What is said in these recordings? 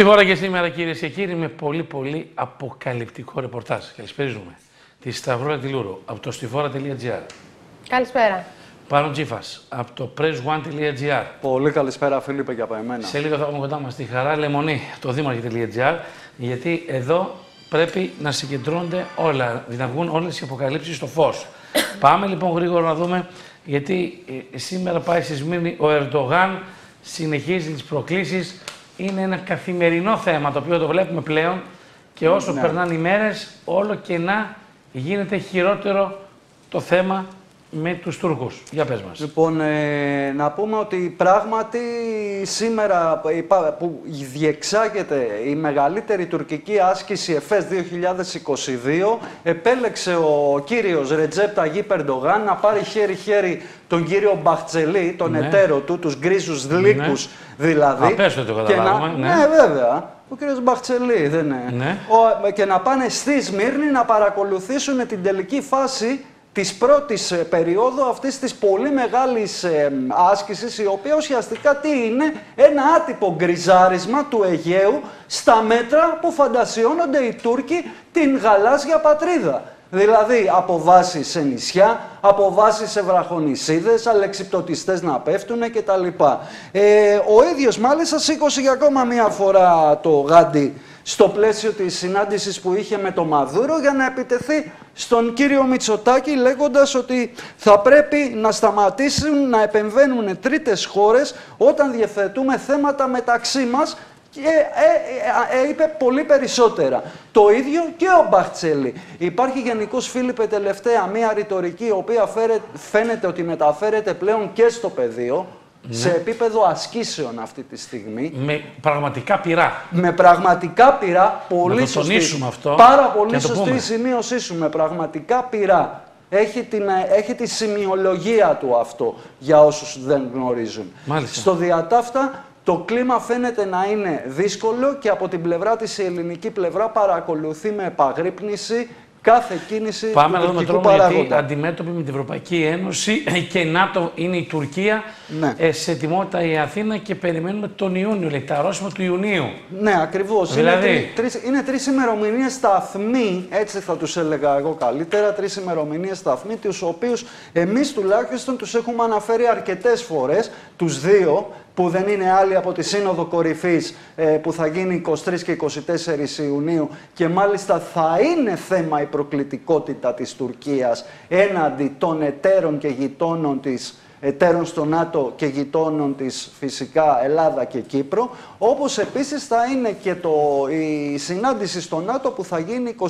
Στη χώρα και σήμερα, κυρίες και κύριοι, με πολύ πολύ αποκαλυπτικό ρεπορτάζ. Καλησπέριζουμε τη Σταυρό Τιλούρου από το stiφόρα.gr. Καλησπέρα. Πάνω Τζίφας από το pressone.gr. Πολύ καλησπέρα, Φίλιππε, και από εμένα. Σε λίγο θα έχουμε κοντά μας τη Χαρά Λεμονή, το δήμαρχε.gr, γιατί εδώ πρέπει να συγκεντρώνονται όλα, να βγουν όλες οι αποκαλύψεις στο φως. Πάμε λοιπόν γρήγορα να δούμε, γιατί ε, σήμερα πάει στη Σμύρνη ο Ερντογάν, συνεχίζει τις προκλήσεις είναι ένα καθημερινό θέμα το οποίο το βλέπουμε πλέον και όσο ναι. περνάνε οι μέρες όλο και να γίνεται χειρότερο το θέμα με τους Τούρκους. Για πες μας. Λοιπόν, ε, να πούμε ότι πράγματι σήμερα που διεξάγεται η μεγαλύτερη τουρκική άσκηση ΕΦΕΣ 2022 επέλεξε ο κύριος Ρετζέπ Ταγί Περντογάν να πάρει χέρι-χέρι τον κύριο Μπαχτσελή, τον ναι. εταίρο του, τους γκρίζους δλίκους ναι. δηλαδή. Απέσω το καταλάβουμε. Ναι. ναι, βέβαια. Ο κύριος Μπαχτσελή δεν είναι. Ναι. Ο, και να πάνε στη Σμύρνη να παρακολουθήσουν την τελική φάση της πρώτης ε, περίοδου αυτής της πολύ μεγάλης ε, άσκησης η οποία ουσιαστικά τι είναι; Ένα άτυπο γκριζάρισμα του Αιγαίου στα μέτρα που φαντασιώνονται οι Τούρκοι την γαλάζια πατρίδα. Δηλαδή από βάση σε νησιά, από βάση σε βραχονισίδες, αλεξιπτωτιστές να πέφτουν κτλ. Ε, ο ίδιος μάλιστα σήκωσε για ακόμα μία φορά το γάντι στο πλαίσιο της συνάντησης που είχε με το Μαδούρο για να επιτεθεί στον κύριο Μητσοτάκη λέγοντας ότι θα πρέπει να σταματήσουν να επεμβαίνουν τρίτες χώρες όταν διευθετούμε θέματα μεταξύ μας και ε, ε, ε, είπε πολύ περισσότερα. Το ίδιο και ο Μπαχτσέλη. Υπάρχει γενικώ, Φίλιππε, τελευταία μία ρητορική, η οποία φαίνεται ότι μεταφέρεται πλέον και στο πεδίο, ναι. σε επίπεδο ασκήσεων αυτή τη στιγμή. Με πραγματικά πειρά. Με πραγματικά πειρά, πολύ να το τονίσουμε αυτό. Πάρα πολύ σωστή η σημείωσή σου, με πραγματικά πειρά. Έχει, την, έχει τη σημειολογία του αυτό, για όσους δεν γνωρίζουν. Μάλιστα. Στο διατάφτα, το κλίμα φαίνεται να είναι δύσκολο και από την πλευρά της η ελληνική πλευρά παρακολουθεί με επαγρύπνηση κάθε κίνηση Πάμε του να δούμε τρόπο γιατί αντιμέτωποι με την Ευρωπαϊκή Ένωση και ΝΑΤΟ είναι η Τουρκία. Ναι. Ε, σε ετοιμότητα η Αθήνα και περιμένουμε τον Ιούνιο, λέει, τα αρρώσιμα του Ιουνίου. Ναι, ακριβώς. Δηλαδή... Είναι, τρεις, είναι τρεις ημερομηνίες σταθμοί, έτσι θα τους έλεγα εγώ καλύτερα, τρεις ημερομηνίες σταθμοί, τους οποίους εμείς τουλάχιστον τους έχουμε αναφέρει αρκετές φορές, τους δύο, που δεν είναι άλλη από τη Σύνοδο Κορυφής ε, που θα γίνει 23 και 24 Ιουνίου και μάλιστα θα είναι θέμα η προκλητικότητα της Τουρκίας έναντι των εταίρων και γειτόνων της εταίρων στο ΝΑΤΟ και γειτόνων της φυσικά Ελλάδα και Κύπρο, όπως επίσης θα είναι και το, η συνάντηση στο ΝΑΤΟ που θα γίνει 29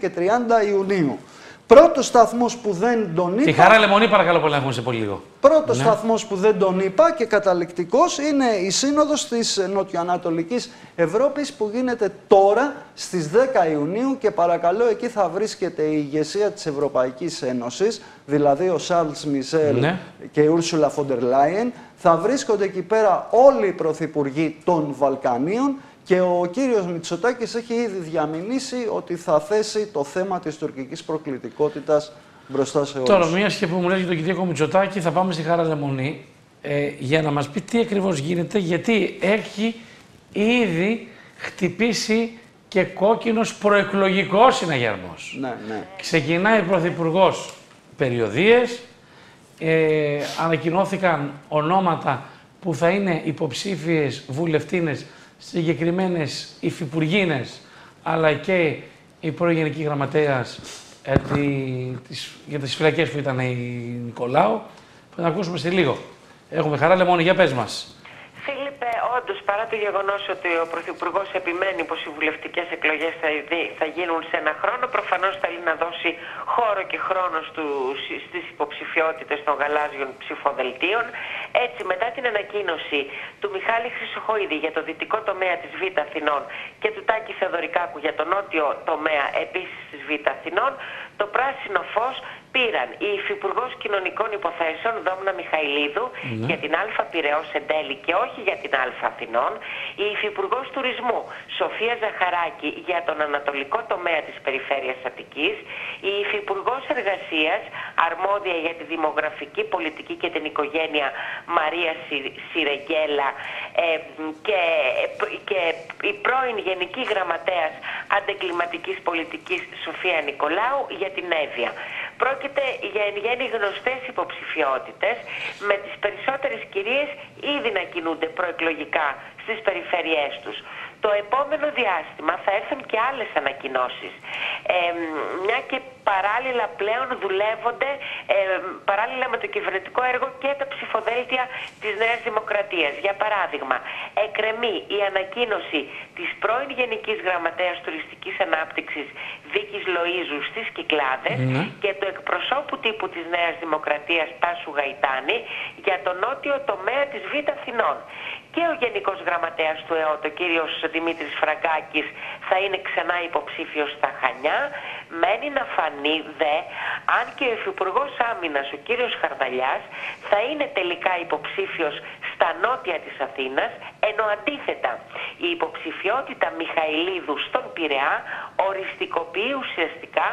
και 30 Ιουνίου. Πρώτος σταθμός που δεν τον είπα. Τη χαρά λεμονή, παρακαλώ πολύ, να έχουμε σε πολύ λίγο. Πρώτος ναι. σταθμός που δεν τον είπα και καταληκτικός είναι η Σύνοδος της Νοτιοανατολικής Ευρώπης που γίνεται τώρα στις 10 Ιουνίου και παρακαλώ εκεί θα βρίσκεται η ηγεσία της Ευρωπαϊκής Ένωσης, δηλαδή ο Σάρλς Μισελ ναι. και η Ούρσουλα Φοντερ Λάιεν. Θα βρίσκονται εκεί πέρα όλοι οι πρωθυπουργοί των Βαλκανίων και ο κύριος Μητσοτάκης έχει ήδη διαμηνήσει ότι θα θέσει το θέμα της τουρκικής προκλητικότητας μπροστά σε όλους. Τώρα, μία και που μου λέει για τον κύριο Μητσοτάκη, θα πάμε στη Χάρα Λεμονή ε, για να μας πει τι ακριβώς γίνεται, γιατί έχει ήδη χτυπήσει και κόκκινος προεκλογικός συναγερμός. Ναι, ναι. Ξεκινάει ο Πρωθυπουργός περιοδίες, ε, ανακοινώθηκαν ονόματα που θα είναι υποψήφιες βουλευτίνες συγκεκριμένες υφυπουργίνες, αλλά και η πρώην Γενική Γραμματέας ε, για τις φυλακές που ήταν η Νικολάου, που θα ακούσουμε σε λίγο. Έχουμε χαρά, Λεμόνι, για πες μας. Φίλιππε, όντως, παρά το γεγονός ότι ο Πρωθυπουργός επιμένει πως οι βουλευτικές εκλογές θα, θα γίνουν σε ένα χρόνο, προφανώς θέλει να δώσει χώρο και χρόνο στις υποψηφιότητες των γαλάζιων ψηφοδελτίων. Έτσι, μετά την ανακοίνωση του Μιχάλη Χρυσοχοίδη για το δυτικό τομέα της Β' Αθηνών και του Τάκη Θεοδωρικάκου για το νότιο τομέα επίσης της Β' Αθηνών, το πράσινο φως πήραν η Υφυπουργός Κοινωνικών Υποθέσεων Δόμνα Μιχαηλίδου ναι. για την Α Πυραιός εν τέλει και όχι για την Α Αθηνών, η Υφυπουργός Τουρισμού Σοφία Ζαχαράκη για τον Ανατολικό τομέα της Περιφέρειας Αττικής, η Υφυπουργός Εργασίας Αρμόδια για τη Δημογραφική Πολιτική και την Οικογένεια Μαρία Σιρεγγέλα ε, και, και η πρώην Γενική Γραμματέας Αντεκλιματικής Πολιτικής Σοφία Νικολάου για την Εύβοια. Πρόκειται για εν γέννη γνωστές υποψηφιότητες με τις περισσότερες κυρίες ήδη να κινούνται προεκλογικά στις περιφέρειές τους. Το επόμενο διάστημα θα έρθουν και άλλες ανακοινώσεις. Ε, μια και παράλληλα πλέον δουλεύονται ε, παράλληλα με το κυβερνητικό έργο και τα ψηφοδέλτια της Νέας Δημοκρατίας. Για παράδειγμα, εκρεμεί η ανακοίνωση της πρώην Γενικής Γραμματέας Τουριστικής Ανάπτυξης Δίκης Λοΐζου στις Κυκλάδες ναι. και του εκπροσώπου τύπου της Νέας Δημοκρατίας Τάσου Γαϊτάνη για το νότιο τομέα της Β' Αθηνών και ο Γενικός Γραμματέας του ΕΟΤ, ο κύριος Δημήτρης Φραγκάκης, θα είναι ξανά υποψήφιος στα Χανιά. Μένει να φανεί δε αν και ο Υφυπουργός Άμυνας, ο κύριος Χαρδαλιάς, θα είναι τελικά υποψήφιος στα νότια της Αθήνας, ενώ αντίθετα η υποψηφιότητα Μιχαηλίδου στον Πειραιά οριστικοποιεί ουσιαστικά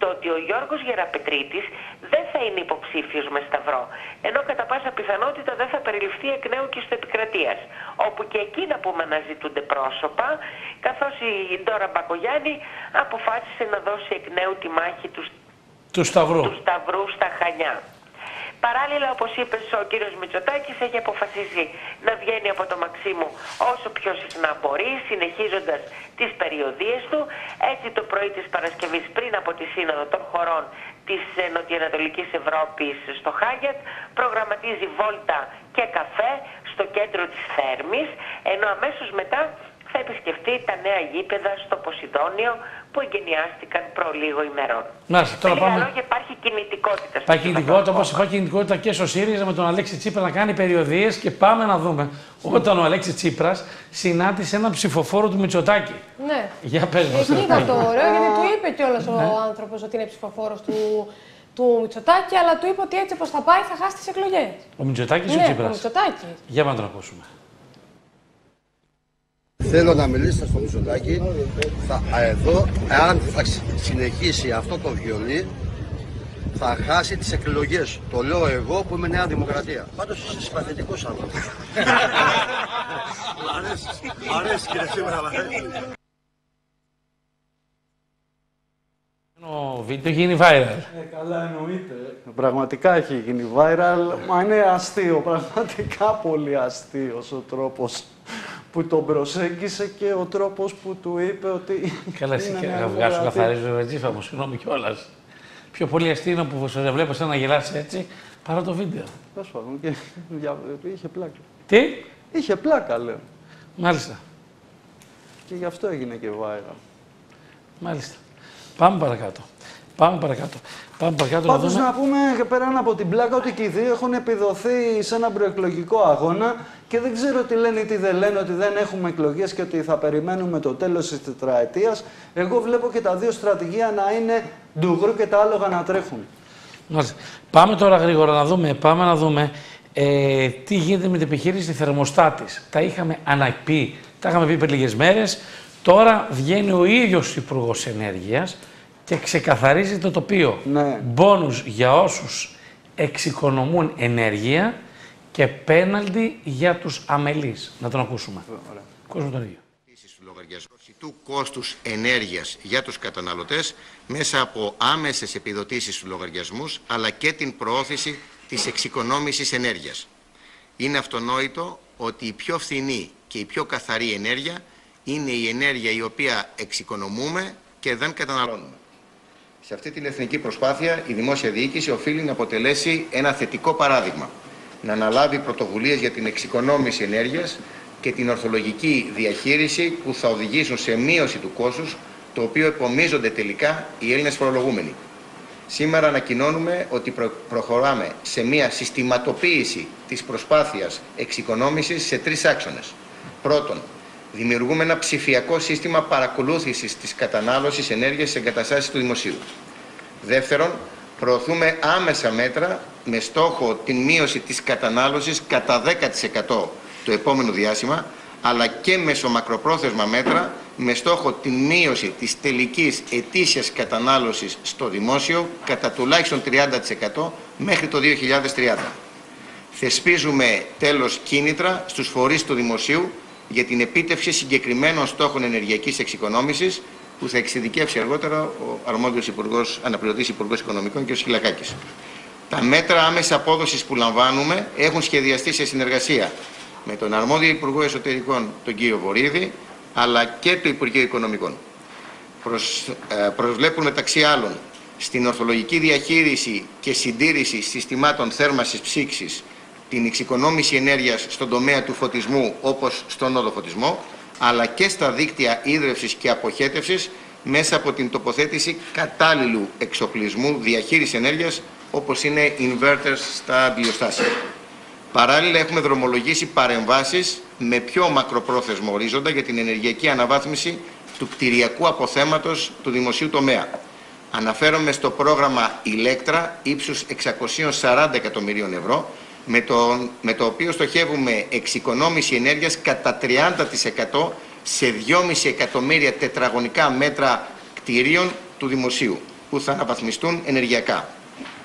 το ότι ο Γιώργος Γεραπετρίτης δεν θα είναι υποψήφιος με Σταυρό, ενώ κατά πάσα πιθανότητα δεν θα περιληφθεί εκ νέου και στο Επικρατείας, όπου και εκεί να πούμε αναζητούνται πρόσωπα, καθώς η Ντόρα Μπακογιάννη αποφάσισε να δώσει εκ νέου τη μάχη του, του, Σταυρού. του Σταυρού στα Χανιά. Παράλληλα, όπως είπες ο κύριος Μητσοτάκης, έχει αποφασίσει να βγαίνει από το Μαξίμου όσο πιο συχνά μπορεί, συνεχίζοντας τις περιοδίες του. Έτσι το πρωί της Παρασκευής πριν από τη Σύνοδο των χωρών της Νοτιοανατολικής Ευρώπης στο Χάγιατ, προγραμματίζει βόλτα και καφέ στο κέντρο της Θέρμης, ενώ αμέσως μετά θα επισκεφτεί τα νέα γήπεδα στο Ποσειδόνιο που εγκαινιάστηκαν προ λίγο ημερών. Μάλιστα, τώρα Με πάμε. λόγια υπάρχει κινητικότητα. Υπάρχει κινητικότητα όπως υπάρχει κινητικότητα και στο ΣΥΡΙΖΑ με τον Αλέξη Τσίπρα να κάνει περιοδίες και πάμε να δούμε όταν ο Αλέξης Τσίπρας συνάντησε έναν ψηφοφόρο του Μητσοτάκη. Ναι. Για πες μας. Εκεί ήταν το ωραίο, γιατί του είπε κιόλας ο Ναι. άνθρωπος ότι είναι ψηφοφόρος του, του Μητσοτάκη, αλλά του είπε ότι έτσι όπως θα πάει θα χάσει τις εκλογές. Ο Μητσοτάκης ή ο Ναι, ο Τσίπρας; Μητσοτάκης. Για να τον ακούσουμε. Θέλω να μιλήσετε στο Μητσοτάκη. Θα, α, εδώ, αν θα ξ- συνεχίσει αυτό το βιολί, θα χάσει τις εκλογές. Το λέω εγώ που είμαι Νέα Δημοκρατία. Πάντως είσαι συμπαθητικός άνθρωπος. Μ' αρέσεις, μ' αρέσεις κύριε Σίγουρα, μ' αρέσεις. Το βίντεο γίνει viral. Ε, καλά εννοείται. Πραγματικά έχει γίνει viral, μα είναι αστείο, πραγματικά πολύ αστείος ο τρόπος που τον προσέγγισε και ο τρόπος που του είπε ότι Καλά, εσύ είναι και Νέα να βγάσω Δημοκρατία. καθαρίζω ρετζίφα μου, συγγνώμη κιόλας. Πιο πολύ αστείο είναι που σε βλέπω σαν να γελάς έτσι παρά το βίντεο. Τέλος πάντων, και για- είχε πλάκα. Τι, Είχε πλάκα, λέω. μάλιστα, Και γι' αυτό έγινε και viral. μάλιστα. Πάμε παρακάτω. Πάμε παρακάτω. Πάμε παρακάτω να Πάντως δούμε. να πούμε και πέραν από την πλάκα ότι και οι δύο έχουν επιδοθεί σε έναν προεκλογικό αγώνα και δεν ξέρω τι λένε ή τι δεν λένε, ότι δεν έχουμε εκλογές και ότι θα περιμένουμε το τέλος της τετραετίας. Εγώ βλέπω και τα δύο στρατηγία να είναι ντουγρού και τα άλογα να τρέχουν. Μάλιστα. Πάμε τώρα γρήγορα να δούμε, πάμε να δούμε ε, τι γίνεται με την επιχείρηση θερμοστάτης. Τα είχαμε αναπεί, τα είχαμε πει πριν λίγες μέρες. Τώρα βγαίνει ο ίδιος υπουργός Ενέργειας και ξεκαθαρίζει το τοπίο. Ναι. Μπόνους για όσους εξοικονομούν ενέργεια και πέναλτι για τους αμελείς. Να τον ακούσουμε. Κόσμος τον ίδιο. Επίσης, του λογαριασμούς του κόστους ενέργειας για τους καταναλωτές μέσα από άμεσες επιδοτήσεις στους λογαριασμούς αλλά και την προώθηση της εξοικονόμησης ενέργειας. Είναι αυτονόητο ότι η πιο φθηνή και η πιο καθαρή ενέργεια είναι η ενέργεια η οποία εξοικονομούμε και δεν καταναλώνουμε. Σε αυτή την εθνική προσπάθεια η δημόσια διοίκηση οφείλει να αποτελέσει ένα θετικό παράδειγμα. Να αναλάβει πρωτοβουλίες για την εξοικονόμηση ενέργειας και την ορθολογική διαχείριση που θα οδηγήσουν σε μείωση του κόστους το οποίο επομίζονται τελικά οι Έλληνες φορολογούμενοι. Σήμερα ανακοινώνουμε ότι προ- προχωράμε σε μια συστηματοποίηση της προσπάθειας εξοικονόμησης σε τρεις άξονες. Πρώτον, δημιουργούμε ένα ψηφιακό σύστημα παρακολούθησης της κατανάλωσης ενέργειας σε εγκαταστάσεις του δημοσίου. Δεύτερον, προωθούμε άμεσα μέτρα με στόχο την μείωση της κατανάλωσης κατά 10% το επόμενο διάστημα, αλλά και μεσομακροπρόθεσμα μέτρα με στόχο την μείωση της τελικής ετήσιας κατανάλωσης στο δημόσιο κατά τουλάχιστον 30% μέχρι το 2030. Θεσπίζουμε τέλος κίνητρα στους φορείς του δημοσίου για την επίτευξη συγκεκριμένων στόχων ενεργειακής εξοικονόμησης που θα εξειδικεύσει αργότερα ο αρμόδιος υπουργός, αναπληρωτής Υπουργός Οικονομικών κ. Σχυλακάκης. Τα μέτρα άμεσα απόδοσης που λαμβάνουμε έχουν σχεδιαστεί σε συνεργασία με τον αρμόδιο Υπουργό Εσωτερικών, τον κύριο Βορύδη, αλλά και το Υπουργείο Οικονομικών. Προσ, ε, προσβλέπουν μεταξύ άλλων στην ορθολογική διαχείριση και συντήρηση συστημάτων θέρμασης ψήξης, την εξοικονόμηση ενέργειας στον τομέα του φωτισμού όπως στον οδοφωτισμό, αλλά και στα δίκτυα ίδρευσης και αποχέτευσης μέσα από την τοποθέτηση κατάλληλου εξοπλισμού διαχείρισης ενέργειας όπως είναι inverters στα πλειοστάσια. Παράλληλα έχουμε δρομολογήσει παρεμβάσεις με πιο μακροπρόθεσμο ορίζοντα για την ενεργειακή αναβάθμιση του κτηριακού αποθέματος του δημοσίου τομέα. Αναφέρομαι στο πρόγραμμα Ηλέκτρα ύψους 640 εκατομμυρίων ευρώ, με το, με το οποίο στοχεύουμε εξοικονόμηση ενέργειας κατά 30% σε 2,5 εκατομμύρια τετραγωνικά μέτρα κτηρίων του δημοσίου, που θα αναβαθμιστούν ενεργειακά.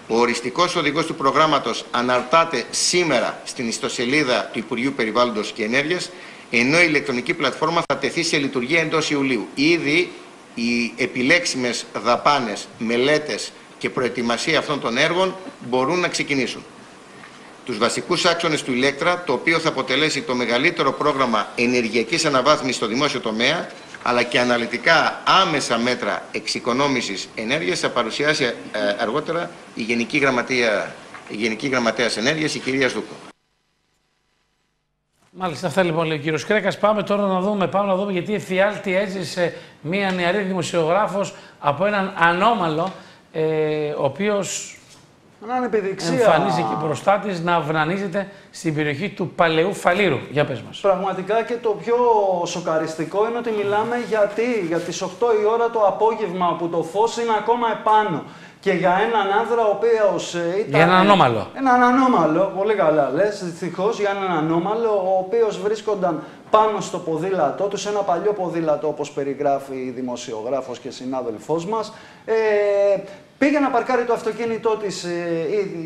Ο οριστικός οδηγός του προγράμματος αναρτάται σήμερα στην ιστοσελίδα του Υπουργείου Περιβάλλοντος και Ενέργειας, ενώ η ηλεκτρονική πλατφόρμα θα τεθεί σε λειτουργία εντός Ιουλίου. Ήδη οι επιλέξιμες δαπάνες, μελέτες και προετοιμασία αυτών των έργων μπορούν να ξεκινήσουν. Τους βασικούς άξονες του Ηλέκτρα, το οποίο θα αποτελέσει το μεγαλύτερο πρόγραμμα ενεργειακής αναβάθμισης στο δημόσιο τομέα, αλλά και αναλυτικά άμεσα μέτρα εξοικονόμησης ενέργειας θα παρουσιάσει ε, αργότερα η Γενική, Γραμματεία, η Γενική Γραμματέας Ενέργειας, η κυρία Σδούκο. Μάλιστα, αυτά λοιπόν λέει ο κύριος Κρέκας. Πάμε τώρα να δούμε, πάμε να δούμε γιατί εφιάλτη έζησε μία νεαρή δημοσιογράφος από έναν ανώμαλο, ε, ο οποίος εμφανίζει εκεί μπροστά της να αυνανίζεται στην περιοχή του Παλαιού Φαλήρου. Για πες μας. Πραγματικά και το πιο σοκαριστικό είναι ότι μιλάμε γιατί για τις 8 η ώρα το απόγευμα που το φως είναι ακόμα επάνω και για έναν άνδρα ο οποίος ε, ήταν. Για έναν ανώμαλο. Έναν ανώμαλο, πολύ καλά λες. Δυστυχώς για έναν ανώμαλο, ο οποίος βρίσκονταν πάνω στο ποδήλατό του, σε ένα παλιό ποδήλατο όπως περιγράφει η δημοσιογράφος και συνάδελφός μας. Ε, πήγε να παρκάρει το αυτοκίνητό της ε,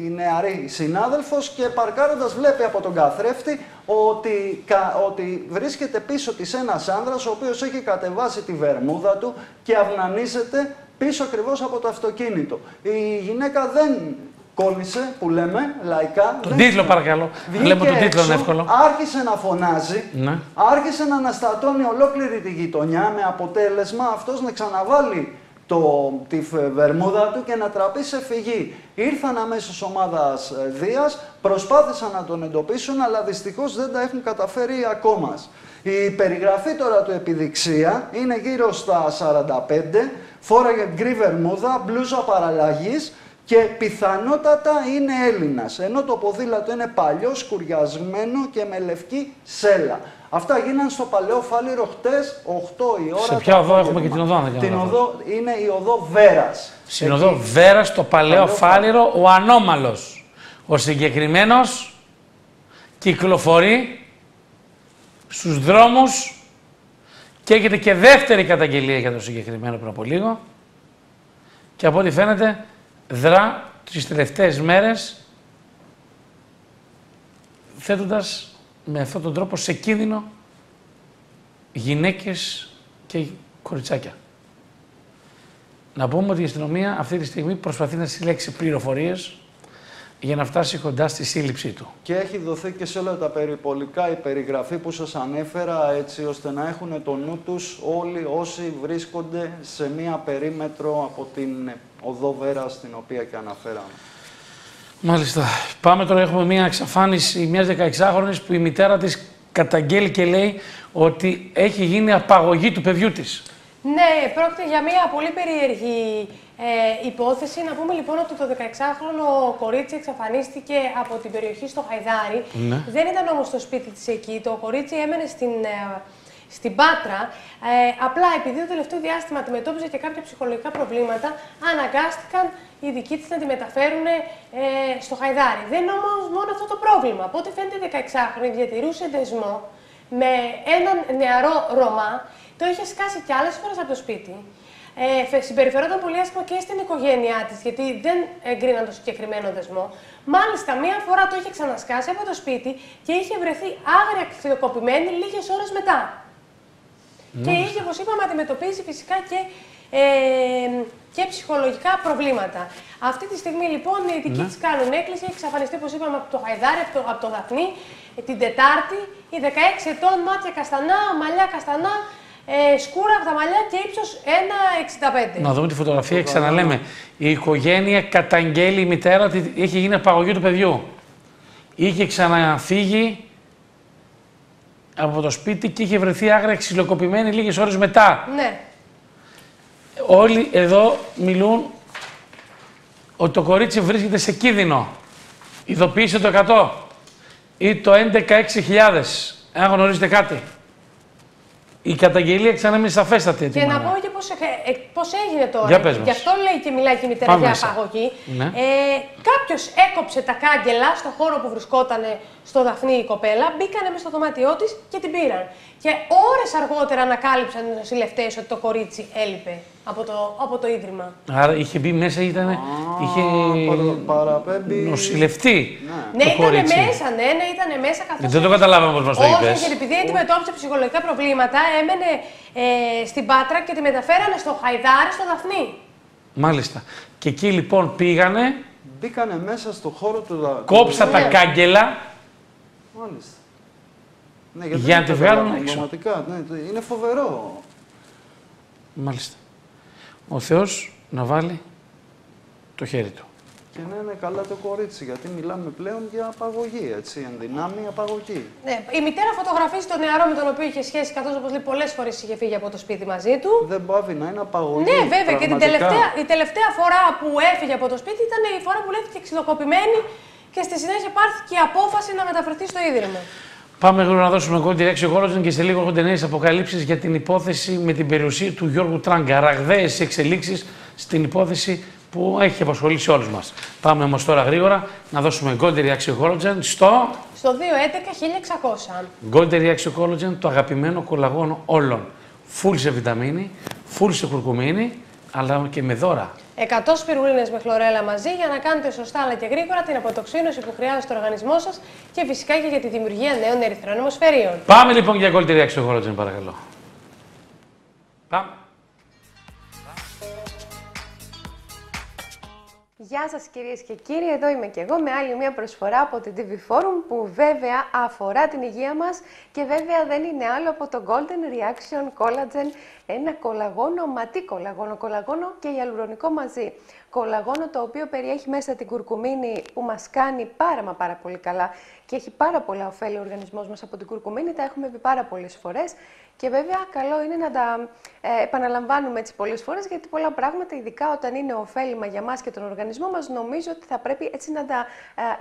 η νεαρή συνάδελφος και παρκάροντας βλέπει από τον καθρέφτη ότι, ότι βρίσκεται πίσω της ένας άνδρας ο οποίος έχει κατεβάσει τη βερμούδα του και αυνανίζεται πίσω ακριβώς από το αυτοκίνητο. Η γυναίκα δεν κόλλησε, που λέμε, λαϊκά. Τον τίτλο παρακαλώ. Βλέπω τον τίτλο είναι εύκολο. Άρχισε να φωνάζει, Ναι. άρχισε να αναστατώνει ολόκληρη τη γειτονιά με αποτέλεσμα αυτός να ξαναβάλει το, τη φ- βερμούδα του και να τραπεί σε φυγή. Ήρθαν αμέσως ομάδας Δίας, προσπάθησαν να τον εντοπίσουν, αλλά δυστυχώς δεν τα έχουν καταφέρει ακόμα. Η περιγραφή τώρα του επιδειξία είναι γύρω στα 45, φόραγε γκρι βερμούδα, μπλούζα παραλλαγής και πιθανότατα είναι Έλληνας, ενώ το ποδήλατο είναι παλιό, σκουριασμένο και με λευκή σέλα. Αυτά γίναν στο παλαιό Φάληρο χτες, 8 η ώρα. Σε το ποια οδό απόγευμα. έχουμε και την οδό, αν δεν κάνω Την λάθος. οδό είναι η οδό Βέρας. Συνοδό Εκεί. Βέρας στο Παλαιό Παλαιό Φάληρο, ο ανώμαλος. Ο συγκεκριμένος κυκλοφορεί στους δρόμους και έχετε και δεύτερη καταγγελία για το συγκεκριμένο πριν από λίγο. Και από ό,τι φαίνεται δρά τις τελευταίες μέρες θέτοντας με αυτόν τον τρόπο σε κίνδυνο γυναίκες και κοριτσάκια. Να πούμε ότι η αστυνομία αυτή τη στιγμή προσπαθεί να συλλέξει πληροφορίες για να φτάσει κοντά στη σύλληψή του. Και έχει δοθεί και σε όλα τα περιπολικά η περιγραφή που σας ανέφερα έτσι ώστε να έχουν το νου τους όλοι όσοι βρίσκονται σε μία περίμετρο από την οδό Βέρας στην οποία και αναφέραμε. Μάλιστα. Πάμε τώρα, έχουμε μια εξαφάνιση μιας 16χρονης που η μητέρα της καταγγέλει και λέει ότι έχει γίνει απαγωγή του παιδιού της. Ναι, πρόκειται για μια πολύ περίεργη ε, υπόθεση. Να πούμε λοιπόν ότι το 16χρονο κορίτσι εξαφανίστηκε από την περιοχή στο Χαϊδάρι. Ναι. Δεν ήταν όμως στο σπίτι της εκεί. Το κορίτσι έμενε στην, ε, στην Πάτρα. Ε, απλά επειδή το τελευταίο διάστημα αντιμετώπιζε και κάποια ψυχολογικά προβλήματα, αναγκάστηκαν οι δικοί της να τη μεταφέρουν ε, στο Χαϊδάρι. Δεν είναι όμως μόνο αυτό το πρόβλημα. Από ό,τι φαίνεται 16χρονη διατηρούσε δεσμό με έναν νεαρό Ρωμά, το είχε σκάσει κι άλλες φορές από το σπίτι. Ε, συμπεριφερόταν πολύ άσχημα και στην οικογένειά της, γιατί δεν εγκρίναν το συγκεκριμένο δεσμό. Μάλιστα, μία φορά το είχε ξανασκάσει από το σπίτι και είχε βρεθεί άγρια ξυλοκοπημένη λίγες ώρες μετά. Και είχε, όπως είπαμε, αντιμετωπίσει φυσικά και, ε, και ψυχολογικά προβλήματα. Αυτή τη στιγμή λοιπόν οι ειδικοί Ναι. της κάνουν έκκληση, έχει εξαφανιστεί, όπως είπαμε, από το Χαϊδάρι, από το, από το Δαφνί, ε, την Τετάρτη. Η 16 ετών, μάτια καστανά, μαλλιά καστανά, ε, σκούρα από τα μαλλιά και ύψο 1,65. Να δούμε τη φωτογραφία. Ξαναλέμε. Η οικογένεια καταγγέλει η μητέρα ότι είχε γίνει απαγωγή του παιδιού. Είχε ξαναφύγει από το σπίτι και είχε βρεθεί άγρια ξυλοκοπημένη λίγες ώρες μετά. Ναι. Όλοι εδώ μιλούν ότι το κορίτσι βρίσκεται σε κίνδυνο. Ειδοποίησε το 100 ή το 11.000. Αν γνωρίζετε κάτι. Η καταγγελία ξανά είναι σαφέστατη. Και έτοιμα να είναι. πω και πώς, ε, ε, πώς έγινε τώρα. Για πες μας. Γι' αυτό λέει και μιλάει και η μητέρα Πάμε για μέσα. απαγωγή. Ναι. Ε, κάποιος έκοψε τα κάγκελα στο χώρο που βρισκόταν στο Δαφνί η κοπέλα, μπήκανε μέσα στο δωμάτιό της και την πήραν. Και ώρες αργότερα ανακάλυψαν οι νοσηλευτές ότι το κορίτσι έλειπε από το, από το Ίδρυμα. Άρα είχε μπει μέσα, ήταν. είχε παρα- παραπέμπει- νοσηλευτεί. Ναι, το ήταν κορίτσι. μέσα, ναι, ναι, ήταν μέσα καθώς... Δεν το καταλάβαμε πώς μας το Όχι, είπες. γιατί επειδή αντιμετώπισε ψυχολογικά προβλήματα, έμενε ε, στην Πάτρα και τη μεταφέρανε στο Χαϊδάρι, στο Δαφνί. Μάλιστα. Και εκεί λοιπόν πήγανε, Μπήκανε μέσα στο χώρο του. δα- κόψαν τα Ναι. κάγκελα. Μάλιστα. Ναι, γιατί Για δεν να τη το βγάλουν καταλαβαίνω, έξω. Πραγματικά, ναι, το- είναι φοβερό. Μάλιστα. Ο Θεός να βάλει το χέρι του. Και να είναι καλά το κορίτσι, γιατί μιλάμε πλέον για απαγωγή, έτσι, ενδυνάμει απαγωγή. Ναι, η μητέρα φωτογραφίζει τον νεαρό με τον οποίο είχε σχέση, καθώς όπως λέει πολλές φορές είχε φύγει από το σπίτι μαζί του. Δεν πάβει να είναι απαγωγή. Ναι, βέβαια. Και την πραγματικά. τελευταία, η τελευταία φορά που έφυγε από το σπίτι ήταν η φορά που βρέθηκε ξυλοκοπημένη και στη συνέχεια πάρθηκε η απόφαση να μεταφερθεί στο ίδρυμα. Πάμε γρήγορα να δώσουμε κόντι Direction Collagen και σε λίγο έρχονται νέες αποκαλύψεις για την υπόθεση με την περιουσία του Γιώργου Τράγκα. Ραγδαίες εξελίξεις στην υπόθεση που έχει απασχολήσει όλους μας. Πάμε όμως τώρα γρήγορα να δώσουμε Gold Reaction Collagen στο Στο 211-1600. Gold Reaction Collagen, το αγαπημένο κολαγόνο όλων. Φουλ σε βιταμίνη, φουλ σε κουρκουμίνη, αλλά και με δώρα. 100 σπιρουλίνες με χλωρέλα μαζί για να κάνετε σωστά αλλά και γρήγορα την αποτοξίνωση που χρειάζεται στο οργανισμό σας και φυσικά και για τη δημιουργία νέων ερυθρών αιμοσφαιρίων. Πάμε λοιπόν για Gold Reaction Collagen, παρακαλώ. Πάμε. Γεια σας κυρίες και κύριοι, εδώ είμαι και εγώ με άλλη μια προσφορά από την TV Forum που βέβαια αφορά την υγεία μας και βέβαια δεν είναι άλλο από το Golden Reaction Collagen, ένα κολαγόνο, ματί κολαγόνο, κολαγόνο και ιαλουρονικό μαζί. Κολαγόνο το οποίο περιέχει μέσα την κουρκουμίνη που μας κάνει πάρα μα πάρα πολύ καλά και έχει πάρα πολλά ωφέλη ο οργανισμός μας από την κουρκουμίνη, τα έχουμε πει πάρα πολλές φορές και βέβαια καλό είναι να τα ε, επαναλαμβάνουμε έτσι πολλές φορές γιατί πολλά πράγματα, ειδικά όταν είναι ωφέλιμα για μας και τον οργανισμό μας, νομίζω ότι θα πρέπει έτσι να τα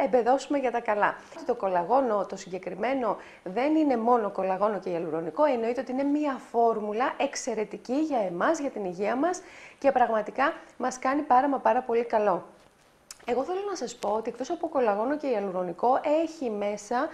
ε, εμπεδώσουμε για τα καλά. Το κολαγόνο, το συγκεκριμένο, δεν είναι μόνο κολαγόνο και ιαλουρονικό, εννοείται ότι είναι μια φόρμουλα εξαιρετική για εμάς, για την υγεία μας και πραγματικά μας κάνει πάρα μα πάρα πολύ καλό. Εγώ θέλω να σας πω ότι εκτός από κολαγόνο και ιαλουρονικό έχει μέσα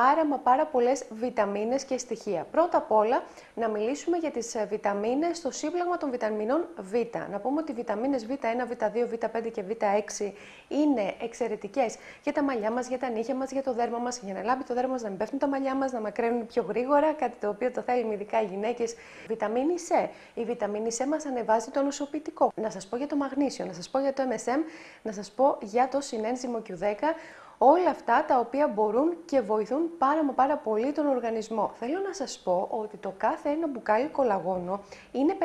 πάρα μα πάρα πολλές βιταμίνες και στοιχεία. Πρώτα απ' όλα να μιλήσουμε για τις ε, βιταμίνες στο σύμπλαγμα των βιταμινών Β. Να πούμε ότι οι βιταμίνες Β1, Β2, Β5 και Β6 είναι εξαιρετικές για τα μαλλιά μας, για τα νύχια μας, για το δέρμα μας, για να λάμπει το δέρμα μας, να μην πέφτουν τα μαλλιά μας, να μακραίνουν πιο γρήγορα, κάτι το οποίο το θέλουμε ειδικά οι γυναίκες. Βιταμίνη C. Η βιταμίνη C μας ανεβάζει το νοσοποιητικό. Να σας πω για το μαγνήσιο, να σας πω για το MSM, να σας πω για το συνένζυμο Q10, Όλα αυτά τα οποία μπορούν και βοηθούν πάρα μα πάρα πολύ τον οργανισμό. Θέλω να σας πω ότι το κάθε ένα μπουκάλι κολαγόνο είναι 500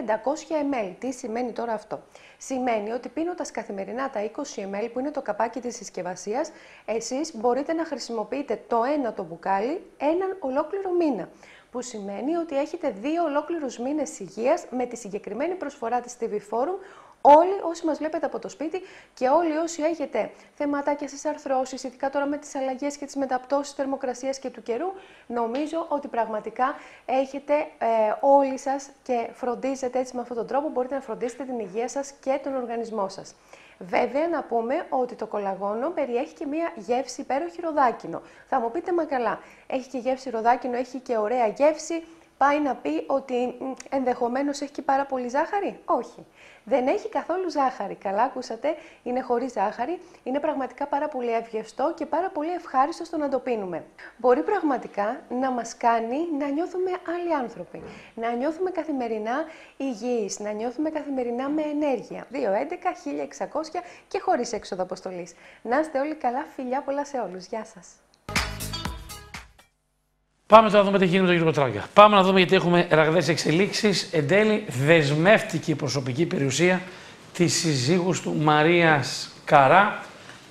ml. Τι σημαίνει τώρα αυτό; Σημαίνει ότι πίνοντας καθημερινά τα 20 ml που είναι το καπάκι της συσκευασίας, εσείς μπορείτε να χρησιμοποιείτε το ένα το μπουκάλι έναν ολόκληρο μήνα που σημαίνει ότι έχετε δύο ολόκληρους μήνες υγείας με τη συγκεκριμένη προσφορά της TV Forum Όλοι όσοι μας βλέπετε από το σπίτι και όλοι όσοι έχετε θεματάκια στις αρθρώσεις, ειδικά τώρα με τις αλλαγές και τις μεταπτώσεις θερμοκρασίας και του καιρού, νομίζω ότι πραγματικά έχετε ε, όλοι σας και φροντίζετε έτσι με αυτόν τον τρόπο, μπορείτε να φροντίσετε την υγεία σας και τον οργανισμό σας. Βέβαια, να πούμε ότι το κολαγόνο περιέχει και μία γεύση υπέροχη ροδάκινο. Θα μου πείτε, μα καλά, έχει και γεύση ροδάκινο, έχει και ωραία γεύση. πάει να πει ότι ενδεχομένως έχει και πάρα πολύ ζάχαρη; Όχι. Δεν έχει καθόλου ζάχαρη. Καλά ακούσατε, είναι χωρίς ζάχαρη. Είναι πραγματικά πάρα πολύ ευγευστό και πάρα πολύ ευχάριστο στο να το πίνουμε. Μπορεί πραγματικά να μας κάνει να νιώθουμε άλλοι άνθρωποι. Να νιώθουμε καθημερινά υγιείς, να νιώθουμε καθημερινά με ενέργεια. 2, 11, 1600 και χωρίς έξοδο αποστολής. Να είστε όλοι καλά, φιλιά πολλά σε όλους. Γεια σας. Πάμε τώρα να δούμε τι γίνεται με τον κύριο Κοτράγκα. Πάμε να δούμε γιατί έχουμε ραγδαίε εξελίξεις. Εν τέλει, δεσμεύτηκε η προσωπική περιουσία της συζύγους του Μαρίας Καρά.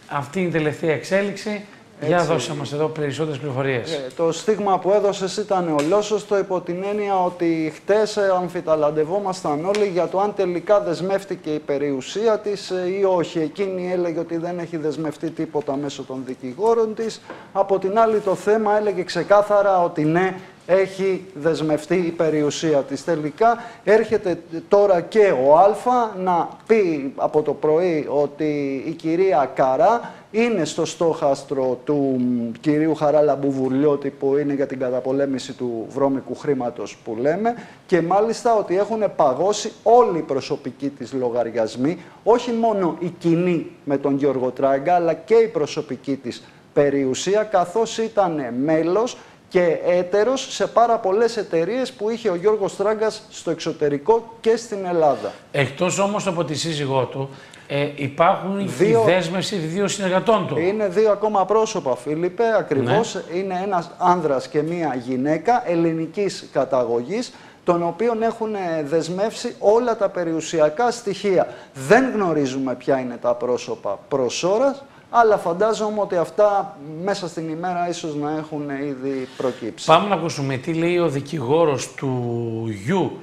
Αυτή είναι η τελευταία εξέλιξη. Για δώσε μας εδώ περισσότερες πληροφορίες. Ε, το στίγμα που έδωσες ήταν ολόσωστο υπό την έννοια ότι χτες ε, αμφιταλαντευόμασταν όλοι για το αν τελικά δεσμεύτηκε η περιουσία της ε, ή όχι. Εκείνη έλεγε ότι δεν έχει δεσμευτεί τίποτα μέσω των δικηγόρων της. Από την άλλη το θέμα έλεγε ξεκάθαρα ότι ναι, έχει δεσμευτεί η περιουσία της. Τελικά έρχεται τώρα και ο Α να πει από το πρωί ότι η κυρία Καρά είναι στο στόχαστρο του κυρίου Χαράλα Μπουβουλιώτη που είναι για την καταπολέμηση του βρώμικου χρήματος που λέμε και μάλιστα ότι έχουν παγώσει όλοι οι προσωπικοί της λογαριασμοί, όχι μόνο η κοινή με τον Γιώργο Τράγκα αλλά και η προσωπική της περιουσία καθώς ήταν μέλος και έτερος σε πάρα πολλές εταιρείες που είχε ο Γιώργος Τράγκας στο εξωτερικό και στην Ελλάδα. Εκτός όμως από τη σύζυγό του, ε, υπάρχουν δύο... η δέσμευση δύο συνεργατών του. Είναι δύο ακόμα πρόσωπα, Φίλιππε, ακριβώς. Ναι. Είναι ένας άνδρας και μία γυναίκα ελληνικής καταγωγής, των οποίων έχουν δεσμεύσει όλα τα περιουσιακά στοιχεία. Δεν γνωρίζουμε ποια είναι τα πρόσωπα προς ώρας, αλλά φαντάζομαι ότι αυτά μέσα στην ημέρα ίσως να έχουν ήδη προκύψει. Πάμε να ακούσουμε τι λέει ο δικηγόρος του γιου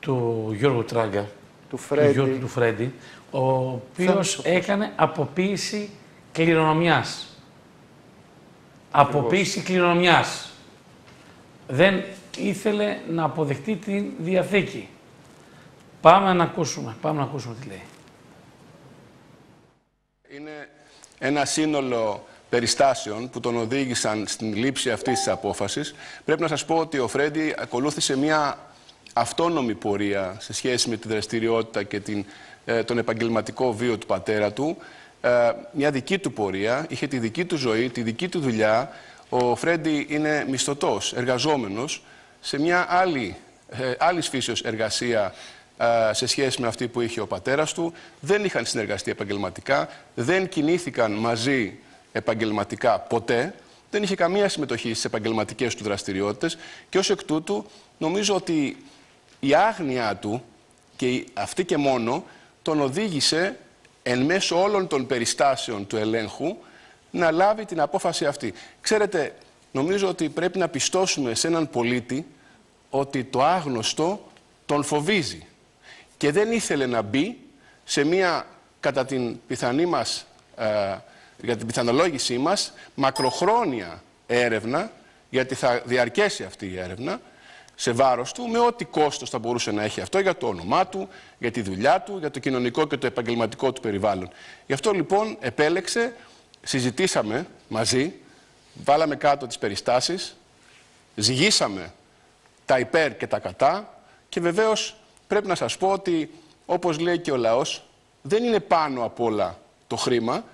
του Γιώργου Τράγκα, του Φρέντι, του, του Φρέντι ο οποίος έκανε αποποίηση κληρονομιάς. Αποποίηση κληρονομιάς. Δεν ήθελε να αποδεχτεί τη Διαθήκη. Πάμε να ακούσουμε, πάμε να ακούσουμε τι λέει. Είναι ένα σύνολο περιστάσεων που τον οδήγησαν στην λήψη αυτής της απόφασης. Πρέπει να σας πω ότι ο Φρέντι ακολούθησε μια αυτόνομη πορεία σε σχέση με τη δραστηριότητα και την, ε, τον επαγγελματικό βίο του πατέρα του. Ε, μια δική του πορεία, είχε τη δική του ζωή, τη δική του δουλειά. Ο Φρέντι είναι μισθωτός, εργαζόμενος, σε μια άλλη, ε, άλλης φύσεως εργασία σε σχέση με αυτή που είχε ο πατέρας του. Δεν είχαν συνεργαστεί επαγγελματικά, δεν κινήθηκαν μαζί επαγγελματικά ποτέ. Δεν είχε καμία συμμετοχή στις επαγγελματικές του δραστηριότητες και ως εκ τούτου νομίζω ότι η άγνοια του και αυτή και μόνο τον οδήγησε εν μέσω όλων των περιστάσεων του ελέγχου να λάβει την απόφαση αυτή. Ξέρετε, νομίζω ότι πρέπει να πιστώσουμε σε έναν πολίτη ότι το άγνωστο τον φοβίζει και δεν ήθελε να μπει σε μία, κατά την πιθανή μας, ε, για την πιθανολόγησή μας, μακροχρόνια έρευνα, γιατί θα διαρκέσει αυτή η έρευνα, σε βάρος του, με ό,τι κόστος θα μπορούσε να έχει αυτό για το όνομά του, για τη δουλειά του, για το κοινωνικό και το επαγγελματικό του περιβάλλον. Γι' αυτό λοιπόν επέλεξε, συζητήσαμε μαζί, βάλαμε κάτω τις περιστάσεις, ζυγίσαμε τα υπέρ και τα κατά και βεβαίως πρέπει να σας πω ότι, όπως λέει και ο λαός, δεν είναι πάνω απ' όλα το χρήμα.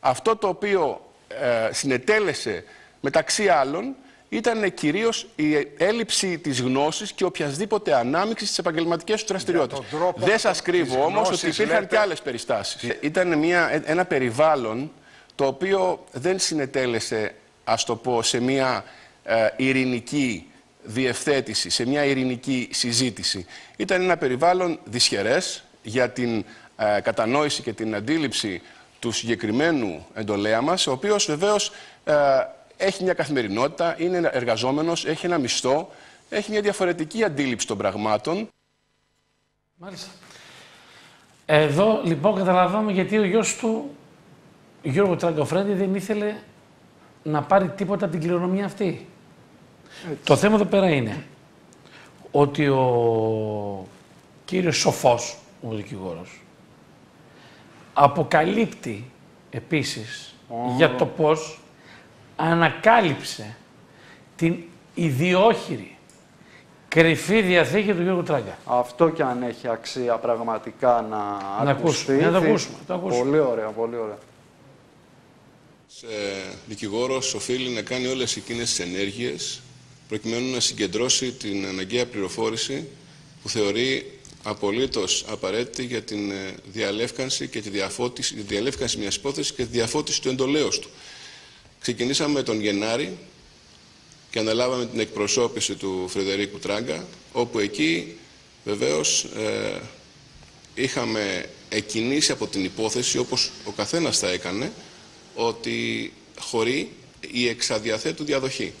Αυτό το οποίο ε, συνετέλεσε μεταξύ άλλων ήταν κυρίως η έλλειψη της γνώσης και οποιασδήποτε ανάμειξη στις επαγγελματικές τους δραστηριότητες. Δεν σας κρύβω όμως ότι υπήρχαν λέτε... και άλλες περιστάσεις. Ήταν μια, ένα περιβάλλον το οποίο δεν συνετέλεσε, ας το πω, σε μια ε, ειρηνική διευθέτηση, σε μια ειρηνική συζήτηση. Ήταν ένα περιβάλλον δυσχερές για την ε, κατανόηση και την αντίληψη του συγκεκριμένου εντολέα μας, ο οποίος βεβαίως ε, έχει μια καθημερινότητα, είναι εργαζόμενος, έχει ένα μισθό, έχει μια διαφορετική αντίληψη των πραγμάτων. Μάλιστα. Εδώ λοιπόν καταλαβαίνουμε γιατί ο γιος του, Γιώργο Τραγκοφρέντη, δεν ήθελε να πάρει τίποτα από την κληρονομιά αυτή. Το θέμα εδώ πέρα είναι ότι ο κύριος Σοφός, ο δικηγόρος, αποκαλύπτει επίσης για το πώς ανακάλυψε την ιδιόχειρη κρυφή διαθήκη του Γιώργου Τράγκα. Αυτό και αν έχει αξία πραγματικά να, Να ακουστεί. ακούσουμε, να το ακούσουμε, να το ακούσουμε. Πολύ ωραία, πολύ ωραία. ε, δικηγόρος οφείλει να κάνει όλες εκείνες τις ενέργειες προκειμένου να συγκεντρώσει την αναγκαία πληροφόρηση που θεωρεί απολύτως απαραίτητη για την ε, διαλεύκανση και τη διαφώτιση, τη διαλεύκανση μιας υπόθεσης και τη διαφώτιση του εντολέως του. Ξεκινήσαμε τον Γενάρη και αναλάβαμε την εκπροσώπηση του Φρεδερίκου Τράγκα, όπου εκεί βεβαίως ε, είχαμε εκκινήσει από την υπόθεση, όπως ο καθένας θα έκανε, ότι χωρεί η εξαδιαθέτου διαδοχή.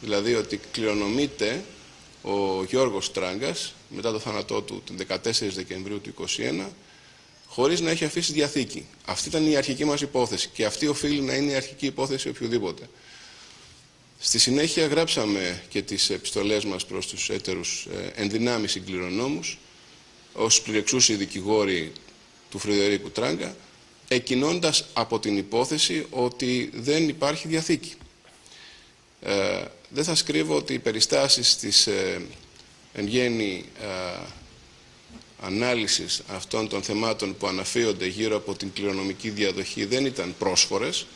Δηλαδή ότι κληρονομείται ο Γιώργος Τράγκας μετά το θάνατό του την 14 Δεκεμβρίου του 2021 χωρίς να έχει αφήσει διαθήκη. Αυτή ήταν η αρχική μας υπόθεση και αυτή οφείλει να είναι η αρχική υπόθεση οποιοδήποτε. Στη συνέχεια γράψαμε και τις επιστολές μας προς τους έτερους ε, ενδυνάμει συγκληρονόμους ως πληρεξούσιοι δικηγόροι του Φρυδερίκου Τράγκα εκκινώντας από την υπόθεση ότι δεν υπάρχει διαθήκη. Ε, δεν θα σκρύβω ότι οι περιστάσεις της ε, εν γέννη ε, ανάλυσης αυτών των θεμάτων που αναφύονται γύρω από την κληρονομική διαδοχή δεν ήταν πρόσφορες,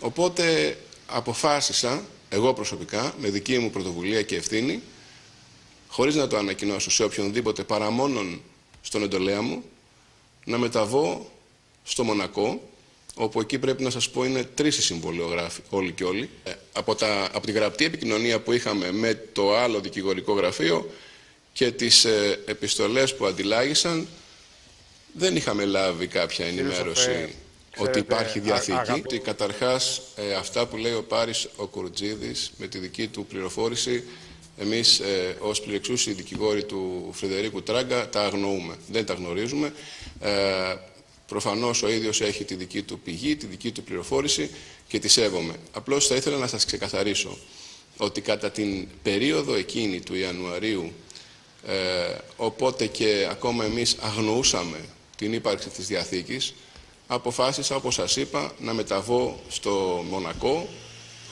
οπότε αποφάσισα, εγώ προσωπικά, με δική μου πρωτοβουλία και ευθύνη, χωρίς να το ανακοινώσω σε οποιονδήποτε παρά μόνον στον εντολέα μου, να μεταβώ στο Μονακό, όπου εκεί πρέπει να σας πω είναι τρεις οι συμβολιογράφοι, όλοι και όλοι. Ε, από, τα, από τη γραπτή επικοινωνία που είχαμε με το άλλο δικηγορικό γραφείο και τις ε, επιστολές που αντιλάγησαν, δεν είχαμε λάβει κάποια ενημέρωση Σοφέ, ότι ξέρετε, υπάρχει διαθήκη. α- Ότι καταρχάς ε, αυτά που λέει ο Πάρης ο Κουρτζίδης με τη δική του πληροφόρηση εμείς ε, ως πληρεξούσιοι δικηγόροι του Φρυδερίκου Τράγκα τα αγνοούμε, δεν τα γνωρίζουμε. Ε, προφανώς ο ίδιος έχει τη δική του πηγή, τη δική του πληροφόρηση και τη σέβομαι. Απλώς θα ήθελα να σας ξεκαθαρίσω ότι κατά την περίοδο εκείνη του Ιανουαρίου ε, οπότε και ακόμα εμείς αγνοούσαμε την ύπαρξη της Διαθήκης, αποφάσισα, όπως σας είπα, να μεταβώ στο Μονακό,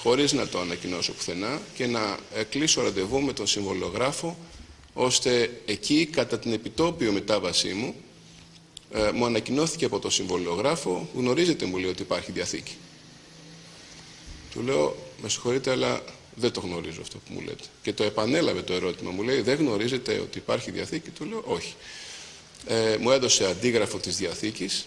χωρίς να το ανακοινώσω πουθενά και να ε, κλείσω ραντεβού με τον συμβολογράφο, ώστε εκεί, κατά την επιτόπιο μετάβασή μου, ε, μου ανακοινώθηκε από τον συμβολογράφο, γνωρίζετε μου λέει ότι υπάρχει Διαθήκη. Του λέω, με συγχωρείτε, αλλά δεν το γνωρίζω αυτό που μου λέτε. Και το επανέλαβε το ερώτημα. Μου λέει, δεν γνωρίζετε ότι υπάρχει Διαθήκη; Του λέω, όχι. Ε, μου έδωσε αντίγραφο της Διαθήκης,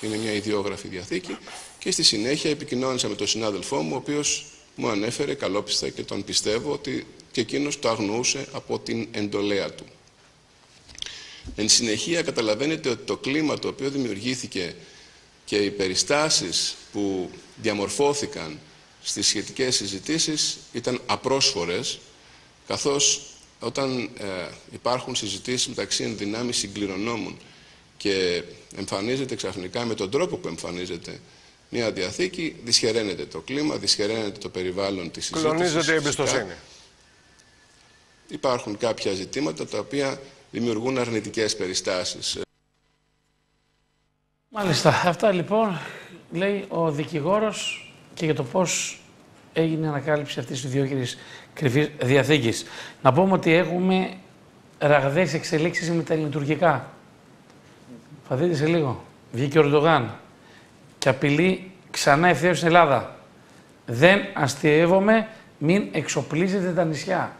είναι μια ιδιόγραφη Διαθήκη, και στη συνέχεια επικοινώνησα με τον συνάδελφό μου, ο οποίος μου ανέφερε καλόπιστα και τον πιστεύω ότι και εκείνος το αγνοούσε από την εντολέα του. Εν συνεχεία καταλαβαίνετε ότι το κλίμα το οποίο δημιουργήθηκε και οι περιστάσεις που διαμορφώθηκαν στις σχετικές συζητήσεις ήταν απρόσφορες, καθώς όταν ε, υπάρχουν συζητήσεις μεταξύ ενδυνάμει συγκληρονόμων και εμφανίζεται ξαφνικά με τον τρόπο που εμφανίζεται μια διαθήκη, δυσχεραίνεται το κλίμα, δυσχεραίνεται το περιβάλλον της συζήτησης. Κλονίζεται η Φυσικά εμπιστοσύνη. Υπάρχουν κάποια ζητήματα τα οποία δημιουργούν αρνητικές περιστάσεις. Μάλιστα. Αυτά λοιπόν λέει ο δικηγόρος και για το πώς έγινε η ανακάλυψη αυτής της διόχειρης κρυφής διαθήκης. Να πούμε ότι έχουμε ραγδαίες εξελίξεις με τα ελληνοτουρκικά. Θα δείτε σε λίγο. Βγήκε ο Ερντογάν και απειλεί ξανά ευθέως στην Ελλάδα. Δεν αστειεύομαι, μην εξοπλίζετε τα νησιά.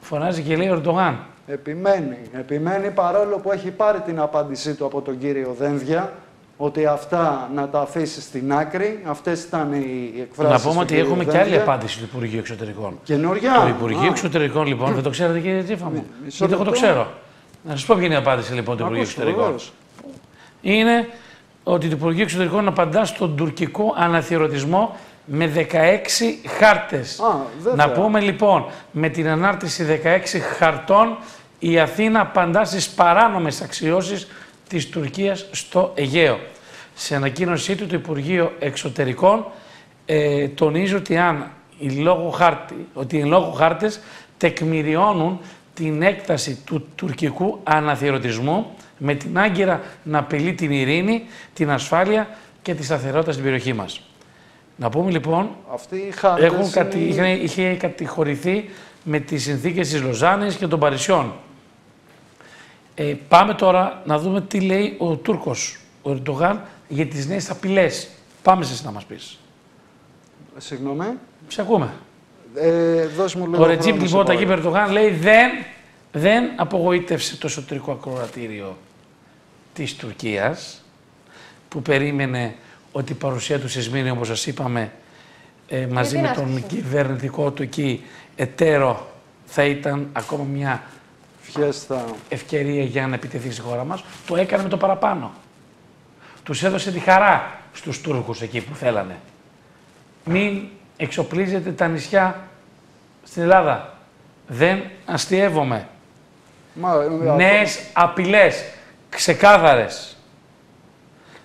Φωνάζει και λέει ο Ερντογάν. Επιμένει. Επιμένει παρόλο που έχει πάρει την απάντησή του από τον κύριο Δένδια ότι αυτά να τα αφήσεις στην άκρη. Αυτές ήταν οι εκφράσεις Να πούμε του ότι κυρίου έχουμε και άλλη Δένδια. απάντηση του Υπουργείου Εξωτερικών. Καινούργια. Το Υπουργείο Α. Εξωτερικών, λοιπόν, δεν το ξέρετε κύριε Τζίφα μου; μισό Γιατί εγώ το λεπτό. ξέρω. Να σας πω ποια είναι η απάντηση λοιπόν του Να Υπουργείου ακούσω, Εξωτερικών. βεβαίως. Είναι ότι το Υπουργείο Εξωτερικών απαντά στον τουρκικό αναθεωρητισμό με 16 χάρτες. Α, βέβαια. Να πούμε λοιπόν, με την ανάρτηση 16 χαρτών, η Αθήνα απαντά στις παράνομες αξιώσεις της Τουρκίας στο Αιγαίο. Σε ανακοίνωσή του το Υπουργείο Εξωτερικών ε, τονίζει ότι αν οι λόγω χάρτη, ότι οι λόγω χάρτες τεκμηριώνουν την έκταση του τουρκικού αναθεωρητισμού με την άγκυρα να απειλεί την ειρήνη, την ασφάλεια και τη σταθερότητα στην περιοχή μας. Να πούμε λοιπόν, Αυτοί οι χάρτες έχουν κατη, είναι- είχε, είχε κατηγορηθεί με τις συνθήκες της Λοζάνης και των Παρισιών. Ε, πάμε τώρα να δούμε τι λέει ο Τούρκος, ο Ερντογάν, για τις νέες απειλές. Πάμε σε να μας πεις. Συγγνώμη. Σε ακούμε. Ε, δώσ' μου λίγο Ο Ρετζίπ χρόνος, λοιπόν, σε Ταγί Ερντογάν λέει δεν, δεν απογοήτευσε το εσωτερικό ακροατήριο της Τουρκίας που περίμενε ότι η παρουσία του σε Σμύρνη, όπως σας είπαμε, ε, μαζί την με τον άσκηση. κυβερνητικό του εκεί εταίρο θα ήταν ακόμα μια Φιέστα. ευκαιρία για να επιτεθεί στη χώρα μας. Το έκανε με το παραπάνω. Τους έδωσε τη χαρά στους Τούρκους εκεί που θέλανε. Μην εξοπλίζετε τα νησιά στην Ελλάδα. Δεν αστείευομαι. Μα, ε, Νέες απειλές, ξεκάθαρες.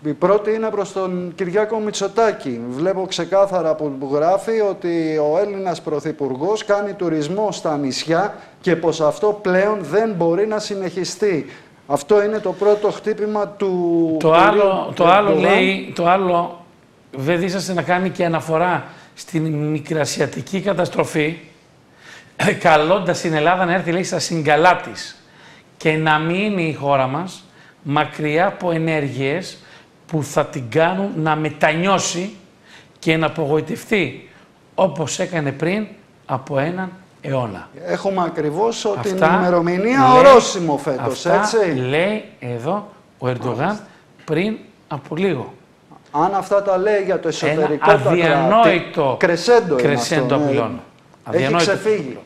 Η πρώτη είναι προς τον Κυριάκο Μητσοτάκη. Βλέπω ξεκάθαρα που γράφει ότι ο Έλληνας Πρωθυπουργός κάνει τουρισμό στα νησιά και πως αυτό πλέον δεν μπορεί να συνεχιστεί. Αυτό είναι το πρώτο χτύπημα του Το κυρίου άλλο, το άλλο Ερντογάν. λέει, το άλλο δεν δίσαστε να κάνει και αναφορά στην μικρασιατική καταστροφή, καλώντας την Ελλάδα να έρθει λέει, στα συγκαλά της και να μείνει η χώρα μας μακριά από ενέργειες που θα την κάνουν να μετανιώσει και να απογοητευτεί όπως έκανε πριν από έναν αιώνα. Έχουμε ακριβώς την Αυτά ημερομηνία λέει- ορόσημο φέτος, αυτά έτσι. λέει εδώ ο Ερντογάν πριν από λίγο. Αν αυτά τα λέει για το εσωτερικό Ένα του αδιανόητο κρεσέντο, είναι κρεσέντο αυτό, ναι. απειλών. Έχει Αδιανόητο. ξεφύγει.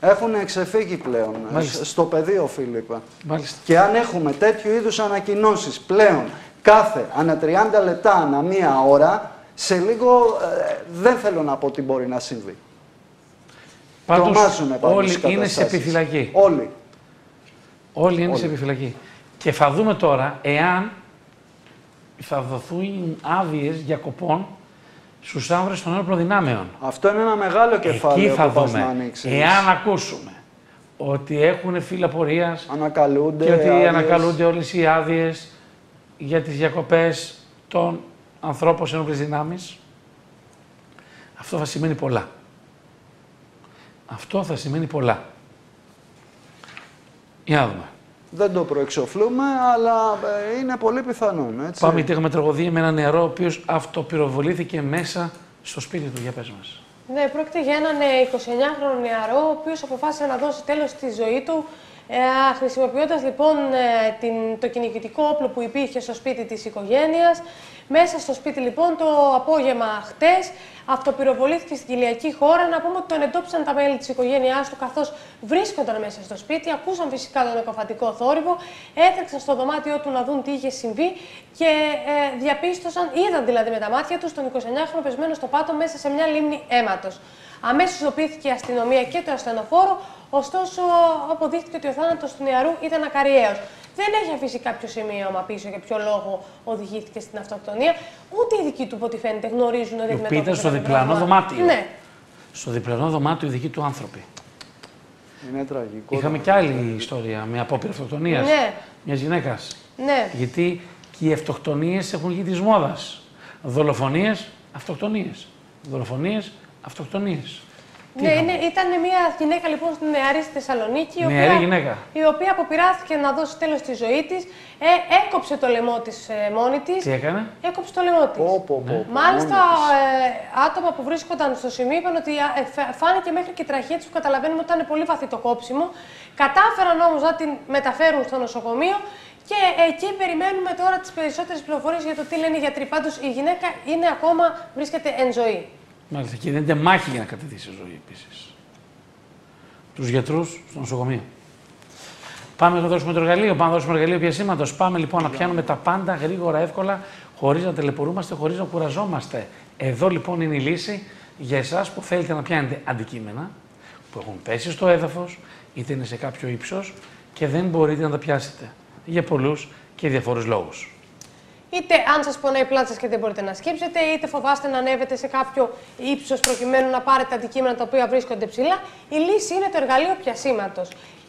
Έχουν ξεφύγει πλέον ε, Μάλιστα. στο πεδίο, Φίλιππα. Μάλιστα. Και αν έχουμε τέτοιου είδους ανακοινώσεις πλέον κάθε ανά 30 λεπτά, ανά μία ώρα, σε λίγο ε, δεν θέλω να πω τι μπορεί να συμβεί. Πάντως Τρομάζουμε πάνω όλοι στις είναι σε καταστάσεις. επιφυλακή. Όλοι. Όλοι είναι Όλοι. σε επιφυλακή. Και θα δούμε τώρα εάν θα δοθούν άδειες διακοπών στους άνδρες των ένοπλων δυνάμεων. Αυτό είναι ένα μεγάλο Εκεί κεφάλαιο θα που πας δούμε. να ανοίξεις. Εάν ακούσουμε ότι έχουν φύλλα πορείας Ανακαλούνται. και ότι άδειες. ανακαλούνται όλες οι άδειες για τις διακοπές των ανθρώπων σε ένοπλες δυνάμεις, αυτό θα σημαίνει πολλά. Αυτό θα σημαίνει πολλά. Για να δούμε. Δεν το προεξοφλούμε, αλλά ε, είναι πολύ πιθανόν. Έτσι. Πάμε γιατί έχουμε τραγωδία με έναν νεαρό ο οποίος αυτοπυροβολήθηκε μέσα στο σπίτι του. Για πες μας. Ναι, πρόκειται για έναν ε, 29χρονο νεαρό, ο οποίος αποφάσισε να δώσει τέλος στη ζωή του, ε, χρησιμοποιώντας λοιπόν ε, την, το κυνηγητικό όπλο που υπήρχε στο σπίτι της οικογένειας. Μέσα στο σπίτι λοιπόν το απόγευμα χτες αυτοπυροβολήθηκε στην κοιλιακή χώρα. Να πούμε ότι τον εντόπισαν τα μέλη της οικογένειάς του καθώς βρίσκονταν μέσα στο σπίτι. Ακούσαν φυσικά τον εκοφαντικό θόρυβο, έτρεξαν στο δωμάτιό του να δουν τι είχε συμβεί και ε, διαπίστωσαν, είδαν δηλαδή με τα μάτια τους τον 29χρονο πεσμένο στο πάτο μέσα σε μια λίμνη αίματος. Αμέσως ειδοποιήθηκε η αστυνομία και το ασθενοφόρο, ωστόσο αποδείχθηκε ότι ο θάνατος του νεαρού ήταν ακαριαίος. Δεν έχει αφήσει κάποιο σημείωμα πίσω για ποιο λόγο οδηγήθηκε στην αυτοκτονία. Ούτε οι δικοί του, από ό,τι φαίνεται, γνωρίζουν ότι οποίοι ήταν αντιμετώπιζε στο αυτό το διπλανό πρόβλημα. δωμάτιο. Ναι. Στο διπλανό δωμάτιο οι δικοί του άνθρωποι. Είναι τραγικό. Είχαμε κι άλλη ιστορία με απόπειρα αυτοκτονίας Ναι. μιας γυναίκας. Ναι. Γιατί και οι αυτοκτονίες έχουν γίνει της μόδας. Δολοφονίες, αυτοκτονίες. Δολοφονίες, αυτοκτονίες. Ναι, είναι, ήταν μια γυναίκα λοιπόν στην νεαρή στη Θεσσαλονίκη, η Νεαρή οποία, γυναίκα. η οποία αποπειράθηκε να δώσει τέλος στη ζωή της, ε, έκοψε το λαιμό της ε, μόνη της. Τι έκανε; Έκοψε το λαιμό της. Πω, πω, πω, πω, Μάλιστα, μόνη της. ε, άτομα που βρίσκονταν στο σημείο είπαν ότι α, ε, φα- φάνηκε μέχρι και η τραχία της που καταλαβαίνουμε ότι ήταν πολύ βαθύ το κόψιμο. Κατάφεραν όμως να την μεταφέρουν στο νοσοκομείο και εκεί περιμένουμε τώρα τις περισσότερες πληροφορίες για το τι λένε οι γιατροί. Πάντως η γυναίκα είναι ακόμα, βρίσκεται εν ζωή. Μάλιστα. Και δίνεται μάχη για να κατεδίσει ζωή επίσης. Τους γιατρούς στο νοσοκομείο. Πάμε να δώσουμε το εργαλείο. Πάμε να δώσουμε εργαλείο πιασήματο. Πάμε λοιπόν να πιάνουμε τα πάντα γρήγορα, εύκολα, χωρίς να τελεπορούμαστε, χωρίς να κουραζόμαστε. Εδώ λοιπόν είναι η λύση για εσάς που θέλετε να πιάνετε αντικείμενα που έχουν πέσει στο έδαφος, είτε είναι σε κάποιο ύψος και δεν μπορείτε να τα πιάσετε. Για πολλούς και διαφορούς λόγους. Είτε αν σας πονάει η πλάτη σας και δεν μπορείτε να σκύψετε, είτε φοβάστε να ανέβετε σε κάποιο ύψος προκειμένου να πάρετε αντικείμενα τα οποία βρίσκονται ψηλά, η λύση είναι το εργαλείο πιασήματο.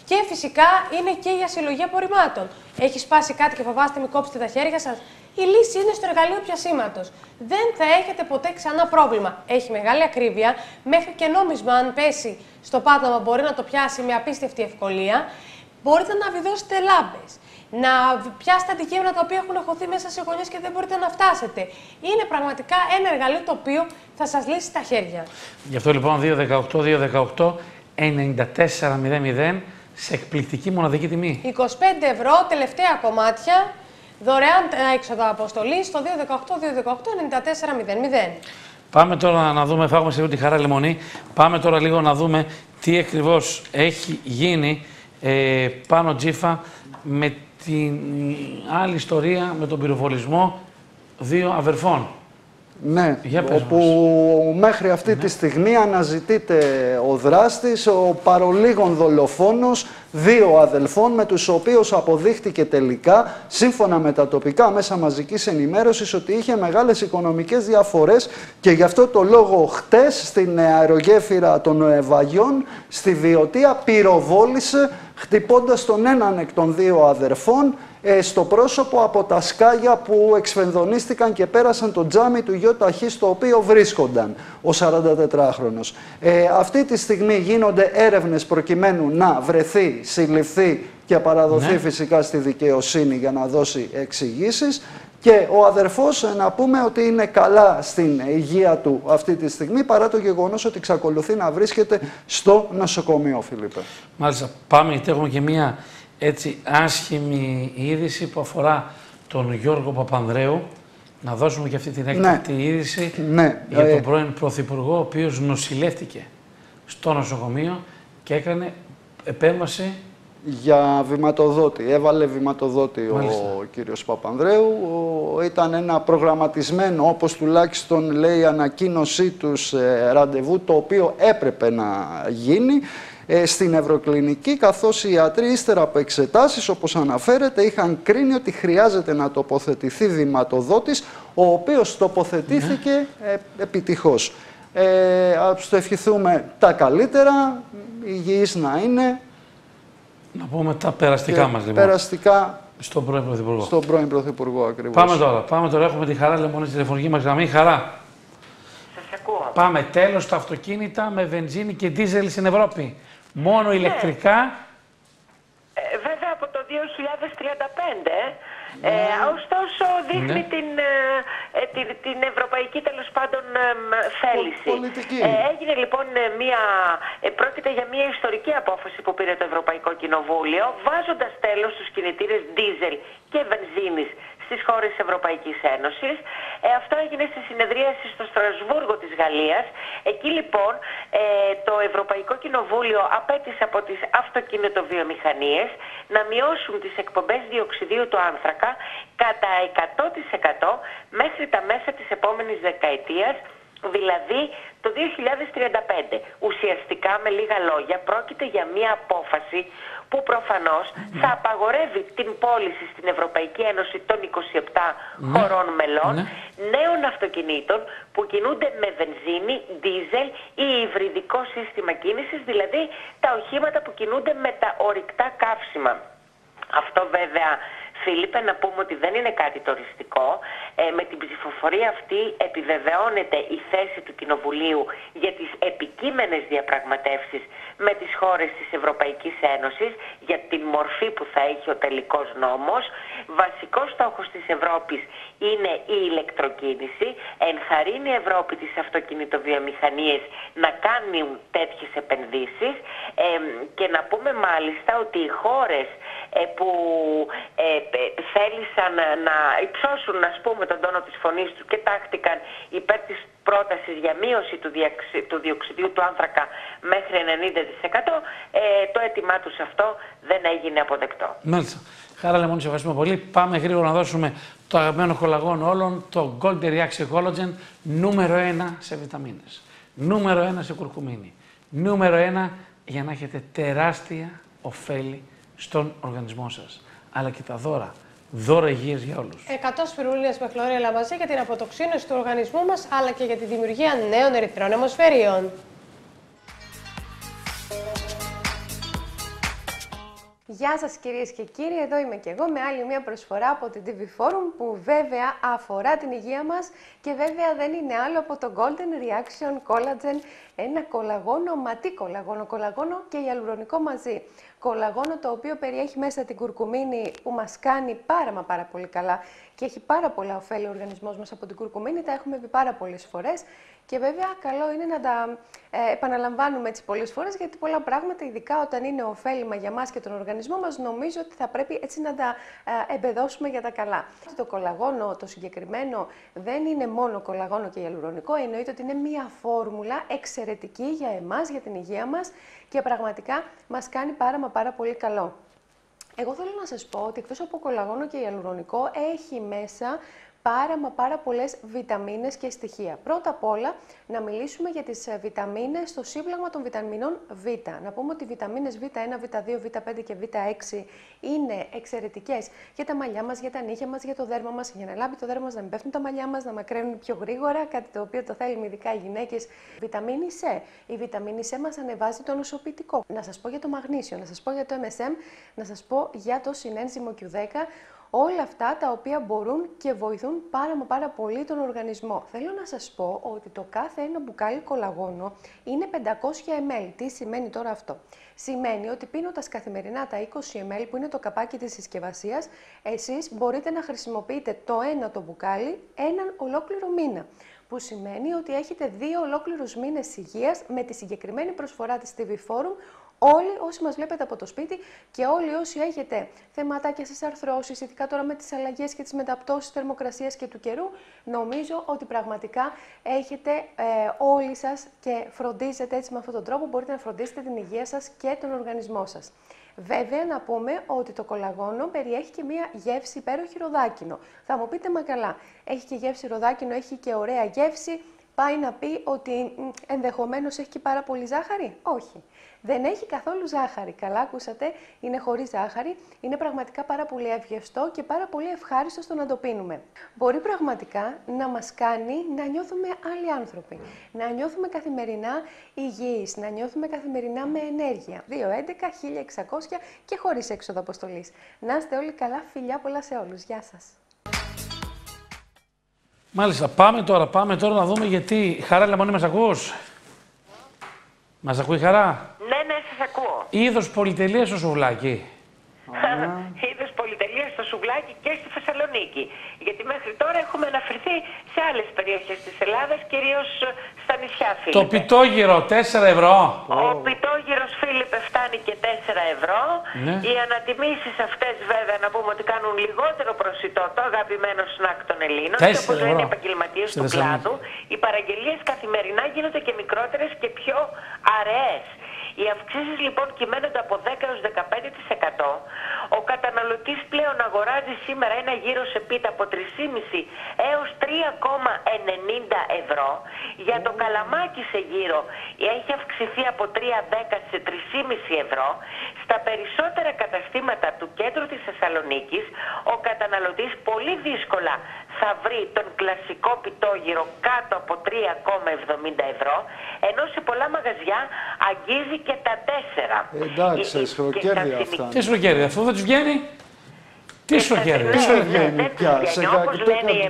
Και φυσικά είναι και για συλλογή απορριμμάτων. Έχει σπάσει κάτι και φοβάστε μην κόψετε τα χέρια σας. η λύση είναι στο εργαλείο πιασήματο. Δεν θα έχετε ποτέ ξανά πρόβλημα. Έχει μεγάλη ακρίβεια, μέχρι και νόμισμα, αν πέσει στο πάτωμα, μπορεί να το πιάσει με απίστευτη ευκολία. Μπορείτε να βιδώσετε λάμπες. Να πιάσετε αντικείμενα τα οποία έχουν χωθεί μέσα σε γωνιές και δεν μπορείτε να φτάσετε. Είναι πραγματικά ένα εργαλείο το οποίο θα σας λύσει τα χέρια. Γι' αυτό λοιπόν 218-218 9400 σε εκπληκτική μοναδική τιμή. 25 ευρώ, τελευταία κομμάτια, δωρεάν έξοδα αποστολή στο 218-218-9400. Πάμε τώρα να δούμε, θα έχουμε σε τη χαρά λεμονή. Πάμε τώρα λίγο να δούμε τι ακριβώς έχει γίνει ε, πάνω τζίφα με την άλλη ιστορία με τον πυροβολισμό δύο αδερφών. Ναι, Για πες όπου μέχρι αυτή τη στιγμή αναζητείται ο δράστης, ο παρολίγων δολοφόνος δύο αδελφών με τους οποίους αποδείχτηκε τελικά, σύμφωνα με τα τοπικά μέσα μαζικής ενημέρωσης, ότι είχε μεγάλες οικονομικές διαφορές και γι' αυτό το λόγο χτες στην αερογέφυρα των Βαγιών, στη Βιωτία, πυροβόλησε χτυπώντας τον έναν εκ των δύο αδερφών ε, στο πρόσωπο από τα σκάγια που εξφενδονίστηκαν και πέρασαν το τζάμι του γιο ταχύς στο οποίο βρίσκονταν ο 44χρονος. Ε, αυτή τη στιγμή γίνονται έρευνες προκειμένου να βρεθεί, συλληφθεί και παραδοθεί Ναι. φυσικά στη δικαιοσύνη για να δώσει εξηγήσεις. Και ο αδερφός ε, να πούμε ότι είναι καλά στην υγεία του αυτή τη στιγμή παρά το γεγονός ότι εξακολουθεί να βρίσκεται στο νοσοκομείο, Φιλίππε. Μάλιστα, πάμε γιατί έχουμε και μία έτσι άσχημη είδηση που αφορά τον Γιώργο Παπανδρέου. Να δώσουμε και αυτή την έκτακτη είδηση Ναι, για ε, τον πρώην Πρωθυπουργό, ο οποίος νοσηλεύτηκε στο νοσοκομείο και έκανε επέμβαση για βηματοδότη. Έβαλε βηματοδότη Μάλιστα. ο κύριος Παπανδρέου. Ο- Ήταν ένα προγραμματισμένο, όπως τουλάχιστον λέει η ανακοίνωσή τους, ε, ραντεβού, το οποίο έπρεπε να γίνει ε, στην Ευρωκλινική, καθώς οι ιατροί ύστερα από εξετάσεις, όπως αναφέρεται, είχαν κρίνει ότι χρειάζεται να τοποθετηθεί βηματοδότης, ο οποίος τοποθετήθηκε ε, επιτυχώς. Ε, ας το ευχηθούμε τα καλύτερα, υγιής να είναι, να πούμε τα περαστικά και μας λοιπόν Περαστικά στον πρώην Πρωθυπουργό. στον πρώην Πρωθυπουργό ακριβώς. Πάμε τώρα, πάμε τώρα. Έχουμε τη χαρά λοιπόν στη τηλεφωνική μας γραμμή. Χαρά. Σας ακούω. Πάμε τέλος τα αυτοκίνητα με βενζίνη και δίζελ στην Ευρώπη. Μόνο ηλεκτρικά. Ε, βέβαια από το 2035, ε, ωστόσο δείχνει Ναι. την, ε, ε, την, την ευρωπαϊκή τέλος πάντων ε, μ, θέληση. πολιτική. Ε, έγινε λοιπόν ε, μια, ε, πρόκειται για μια ιστορική απόφαση που πήρε το Ευρωπαϊκό Κοινοβούλιο βάζοντας τέλος στους κινητήρες δίζελ και βενζίνης στις χώρες της Ευρωπαϊκής Ένωσης. Ε, αυτό έγινε στη συνεδρίαση στο Στρασβούργο της Γαλλίας. Εκεί λοιπόν ε, το Ευρωπαϊκό Κοινοβούλιο απέτησε από τις αυτοκινητοβιομηχανίες να μειώσουν τις εκπομπές διοξιδίου του άνθρακα κατά 100% μέχρι τα μέσα της επόμενης δεκαετίας δηλαδή το 2035. Ουσιαστικά με λίγα λόγια πρόκειται για μια απόφαση που προφανώς θα απαγορεύει την πώληση στην Ευρωπαϊκή Ένωση των 27 χωρών μελών Ναι. νέων αυτοκινήτων που κινούνται με βενζίνη, δίζελ ή υβριδικό σύστημα κίνησης, δηλαδή τα οχήματα που κινούνται με τα ορυκτά καύσιμα. Αυτό βέβαια, Φίλιππε, να πούμε ότι δεν είναι κάτι το οριστικό. Ε, με την ψηφοφορία αυτή επιβεβαιώνεται η θέση του Κοινοβουλίου για τις επικείμενες διαπραγματεύσεις με τις χώρες της Ευρωπαϊκής Ένωσης για την μορφή που θα έχει ο τελικός νόμος. Βασικός στόχος της Ευρώπης είναι η ηλεκτροκίνηση. Ενθαρρύνει η Ευρώπη τις αυτοκινητοβιομηχανίες να κάνουν τέτοιες επενδύσεις ε, και να πούμε μάλιστα ότι οι χώρες ε, που ε, ε, θέλησαν να υψώσουν ας πούμε τον τόνο της φωνής τους και τάχτηκαν υπέρ της πρότασης για μείωση του, διαξι- του διοξιδίου του άνθρακα μέχρι 90% ε, το αίτημά τους αυτό δεν έγινε αποδεκτό. Μάλιστα. Χαρά Λεμόνη, σε ευχαριστούμε πολύ. Πάμε γρήγορα να δώσουμε το αγαπημένο χολαγόν όλων, το Golden Reaction Collagen, νούμερο 1 σε βιταμίνες. Νούμερο 1 σε κουρκουμίνη. Νούμερο 1 για να έχετε τεράστια ωφέλη στον οργανισμό σας. Αλλά και τα δώρα. Δώρα υγείας για όλους. 100 σπιρούλινες με χλωρέλα μαζί για την αποτοξίνωση του οργανισμού μας, αλλά και για τη δημιουργία νέων ερυθρών αιμοσφαιρίων. Γεια σας κυρίες και κύριοι, εδώ είμαι και εγώ με άλλη μια προσφορά από την TV Forum που βέβαια αφορά την υγεία μας και βέβαια δεν είναι άλλο από το Golden Reaction Collagen, ένα κολαγόνο, ματί κολαγόνο, κολαγόνο και ιαλουρονικό μαζί. Κολαγόνο το οποίο περιέχει μέσα την κουρκουμίνη που μας κάνει πάρα μα πάρα πολύ καλά και έχει πάρα πολλά ωφέλη ο οργανισμός μας από την κουρκουμίνη, τα έχουμε πει πάρα πολλές φορές και βέβαια καλό είναι να τα ε, επαναλαμβάνουμε έτσι πολλές φορές γιατί πολλά πράγματα, ειδικά όταν είναι ωφέλιμα για μας και τον οργανισμό μας, νομίζω ότι θα πρέπει έτσι να τα ε, εμπεδώσουμε για τα καλά. Το κολαγόνο, το συγκεκριμένο, δεν είναι μόνο κολαγόνο και ιαλουρονικό, εννοείται ότι είναι μια φόρμουλα εξαιρετική για εμάς, για την υγεία μας και πραγματικά μας κάνει πάρα μα πάρα πολύ καλό. Εγώ θέλω να σας πω ότι εκτός από κολαγόνο και ιαλουρονικό έχει μέσα πάρα μα πάρα πολλές βιταμίνες και στοιχεία. Πρώτα απ' όλα να μιλήσουμε για τις ε, βιταμίνες στο σύμπλαγμα των βιταμινών Β. Να πούμε ότι οι βιταμίνες Β1, Β2, Β5 και Β6 είναι εξαιρετικές για τα μαλλιά μας, για τα νύχια μας, για το δέρμα μας, για να λάμπει το δέρμα μας, να μην πέφτουν τα μαλλιά μας, να μακραίνουν πιο γρήγορα, κάτι το οποίο το θέλουμε ειδικά οι γυναίκες. Βιταμίνη C. Η βιταμίνη C μας ανεβάζει το νοσοποιητικό. Να σας πω για το μαγνήσιο, να σας πω για το MSM, να σας πω για το συνένζυμο Q10, Όλα αυτά τα οποία μπορούν και βοηθούν πάρα μα πάρα πολύ τον οργανισμό. Θέλω να σας πω ότι το κάθε ένα μπουκάλι κολαγόνο είναι 500 ml. Τι σημαίνει τώρα αυτό; Σημαίνει ότι πίνοντας καθημερινά τα 20 ml που είναι το καπάκι της συσκευασίας, εσείς μπορείτε να χρησιμοποιείτε το ένα το μπουκάλι έναν ολόκληρο μήνα που σημαίνει ότι έχετε δύο ολόκληρους μήνες υγείας με τη συγκεκριμένη προσφορά της TV Forum Όλοι όσοι μας βλέπετε από το σπίτι και όλοι όσοι έχετε θεματάκια στις αρθρώσεις, ειδικά τώρα με τις αλλαγές και τις μεταπτώσεις θερμοκρασίας και του καιρού, νομίζω ότι πραγματικά έχετε ε, όλοι σας και φροντίζετε έτσι με αυτόν τον τρόπο, μπορείτε να φροντίσετε την υγεία σας και τον οργανισμό σας. Βέβαια, να πούμε ότι το κολαγόνο περιέχει και μία γεύση υπέροχη ροδάκινο. Θα μου πείτε, μα καλά, έχει και γεύση ροδάκινο, έχει και ωραία γεύση. Πάει να πει ότι ενδεχομένως έχει και πάρα πολύ ζάχαρη; Όχι. Δεν έχει καθόλου ζάχαρη. Καλά ακούσατε, είναι χωρίς ζάχαρη. Είναι πραγματικά πάρα πολύ ευγευστό και πάρα πολύ ευχάριστο στο να το πίνουμε. Μπορεί πραγματικά να μας κάνει να νιώθουμε άλλοι άνθρωποι. Να νιώθουμε καθημερινά υγιείς, να νιώθουμε καθημερινά με ενέργεια. 2, 11, 1600 και χωρίς έξοδο αποστολής. Να είστε όλοι καλά, φιλιά πολλά σε όλους. Γεια σας. Μάλιστα, πάμε τώρα, πάμε τώρα να δούμε γιατί. Χαρά Λεμονή, μας ακούς; Μας ακούει χαρά; ακούω. Είδος πολυτελείας στο σουβλάκι. Είδος πολυτελεία στο σουβλάκι και στη Θεσσαλονίκη. Γιατί μέχρι τώρα έχουμε αναφερθεί σε άλλες περιοχές της Ελλάδας, κυρίως στα νησιά Φίλιππε. Το πιτόγυρο 4 ευρώ. Ο πιτόγυρος Φίλιππε φτάνει και 4 ευρώ. Ναι. Οι ανατιμήσεις αυτές βέβαια να πούμε ότι κάνουν λιγότερο προσιτό το αγαπημένο σνακ των Ελλήνων. Και όπως λένε οι επαγγελματίες του κλάδου, οι παραγγελίες καθημερινά γίνονται και μικρότερες και πιο αραιές. Οι αυξήσεις λοιπόν κυμαίνονται από 10 έως 15%. Ο καταναλωτής πλέον αγοράζει σήμερα ένα γύρο σε πίτα από 3,5 έως 3,90 ευρώ. Για το καλαμάκι σε γύρο έχει αυξηθεί από 3,10 σε 3,5 ευρώ. Στα περισσότερα καταστήματα του κέντρου της Θεσσαλονίκης ο καταναλωτής πολύ δύσκολα θα βρει τον κλασικό πιτόγυρο κάτω από 3,70 ευρώ ενώ σε πολλά μαγαζιά αγγίζει και τα 4. Εντάξει, σχροκέρδια αυτά. Τι σχροκέρδια, αυτό δεν τους βγαίνει; Τι σχροκέρδια. Τι σου βγαίνει πια, σε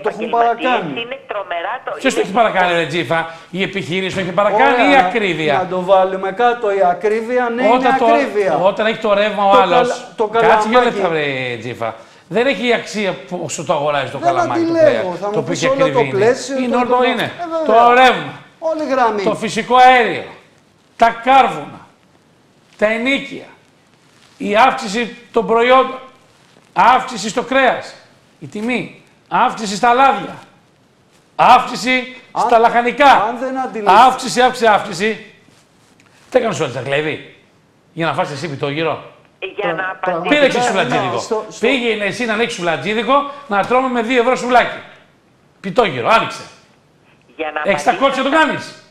το έχουν παρακάνει. Είναι τρομερά το... Ποιος το έχει παρακάνει ρε Τζίφα, η επιχείρηση το έχει παρακάνει ή η ακρίβεια; Να το βάλουμε κάτω, η ακρίβεια ναι όταν είναι ακρίβεια. Όταν έχει το ρεύμα ο άλλος, κάτσε για λεπτά ρε Τζίφα. Δεν έχει αξία όσο το αγοράζεις το καλαμάκι το κρέα. Το οποίο έχει ακρίβεια είναι. όλο είναι. Ε, το ρεύμα. Το φυσικό αέριο. Τα κάρβουνα τα ενίκια, η αύξηση των προϊόντων, αύξηση στο κρέας, η τιμή, αύξηση στα λάδια, αύξηση στα λαχανικά, αν δεν αύξηση, αύξηση, αύξηση. Τι έκανες όλοι τα κλέβει, για να φας εσύ πιτόγυρο. Για να απαντήσω. Πήρε εσύ σουβλατζίδικο. Πήγαινε εσύ να ανοίξει σουβλατζίδικο να τρώμε με 2 ευρώ σουβλάκι. Πιτόγυρο, άνοιξε. Για να Έχεις τα κότσια το κάνεις.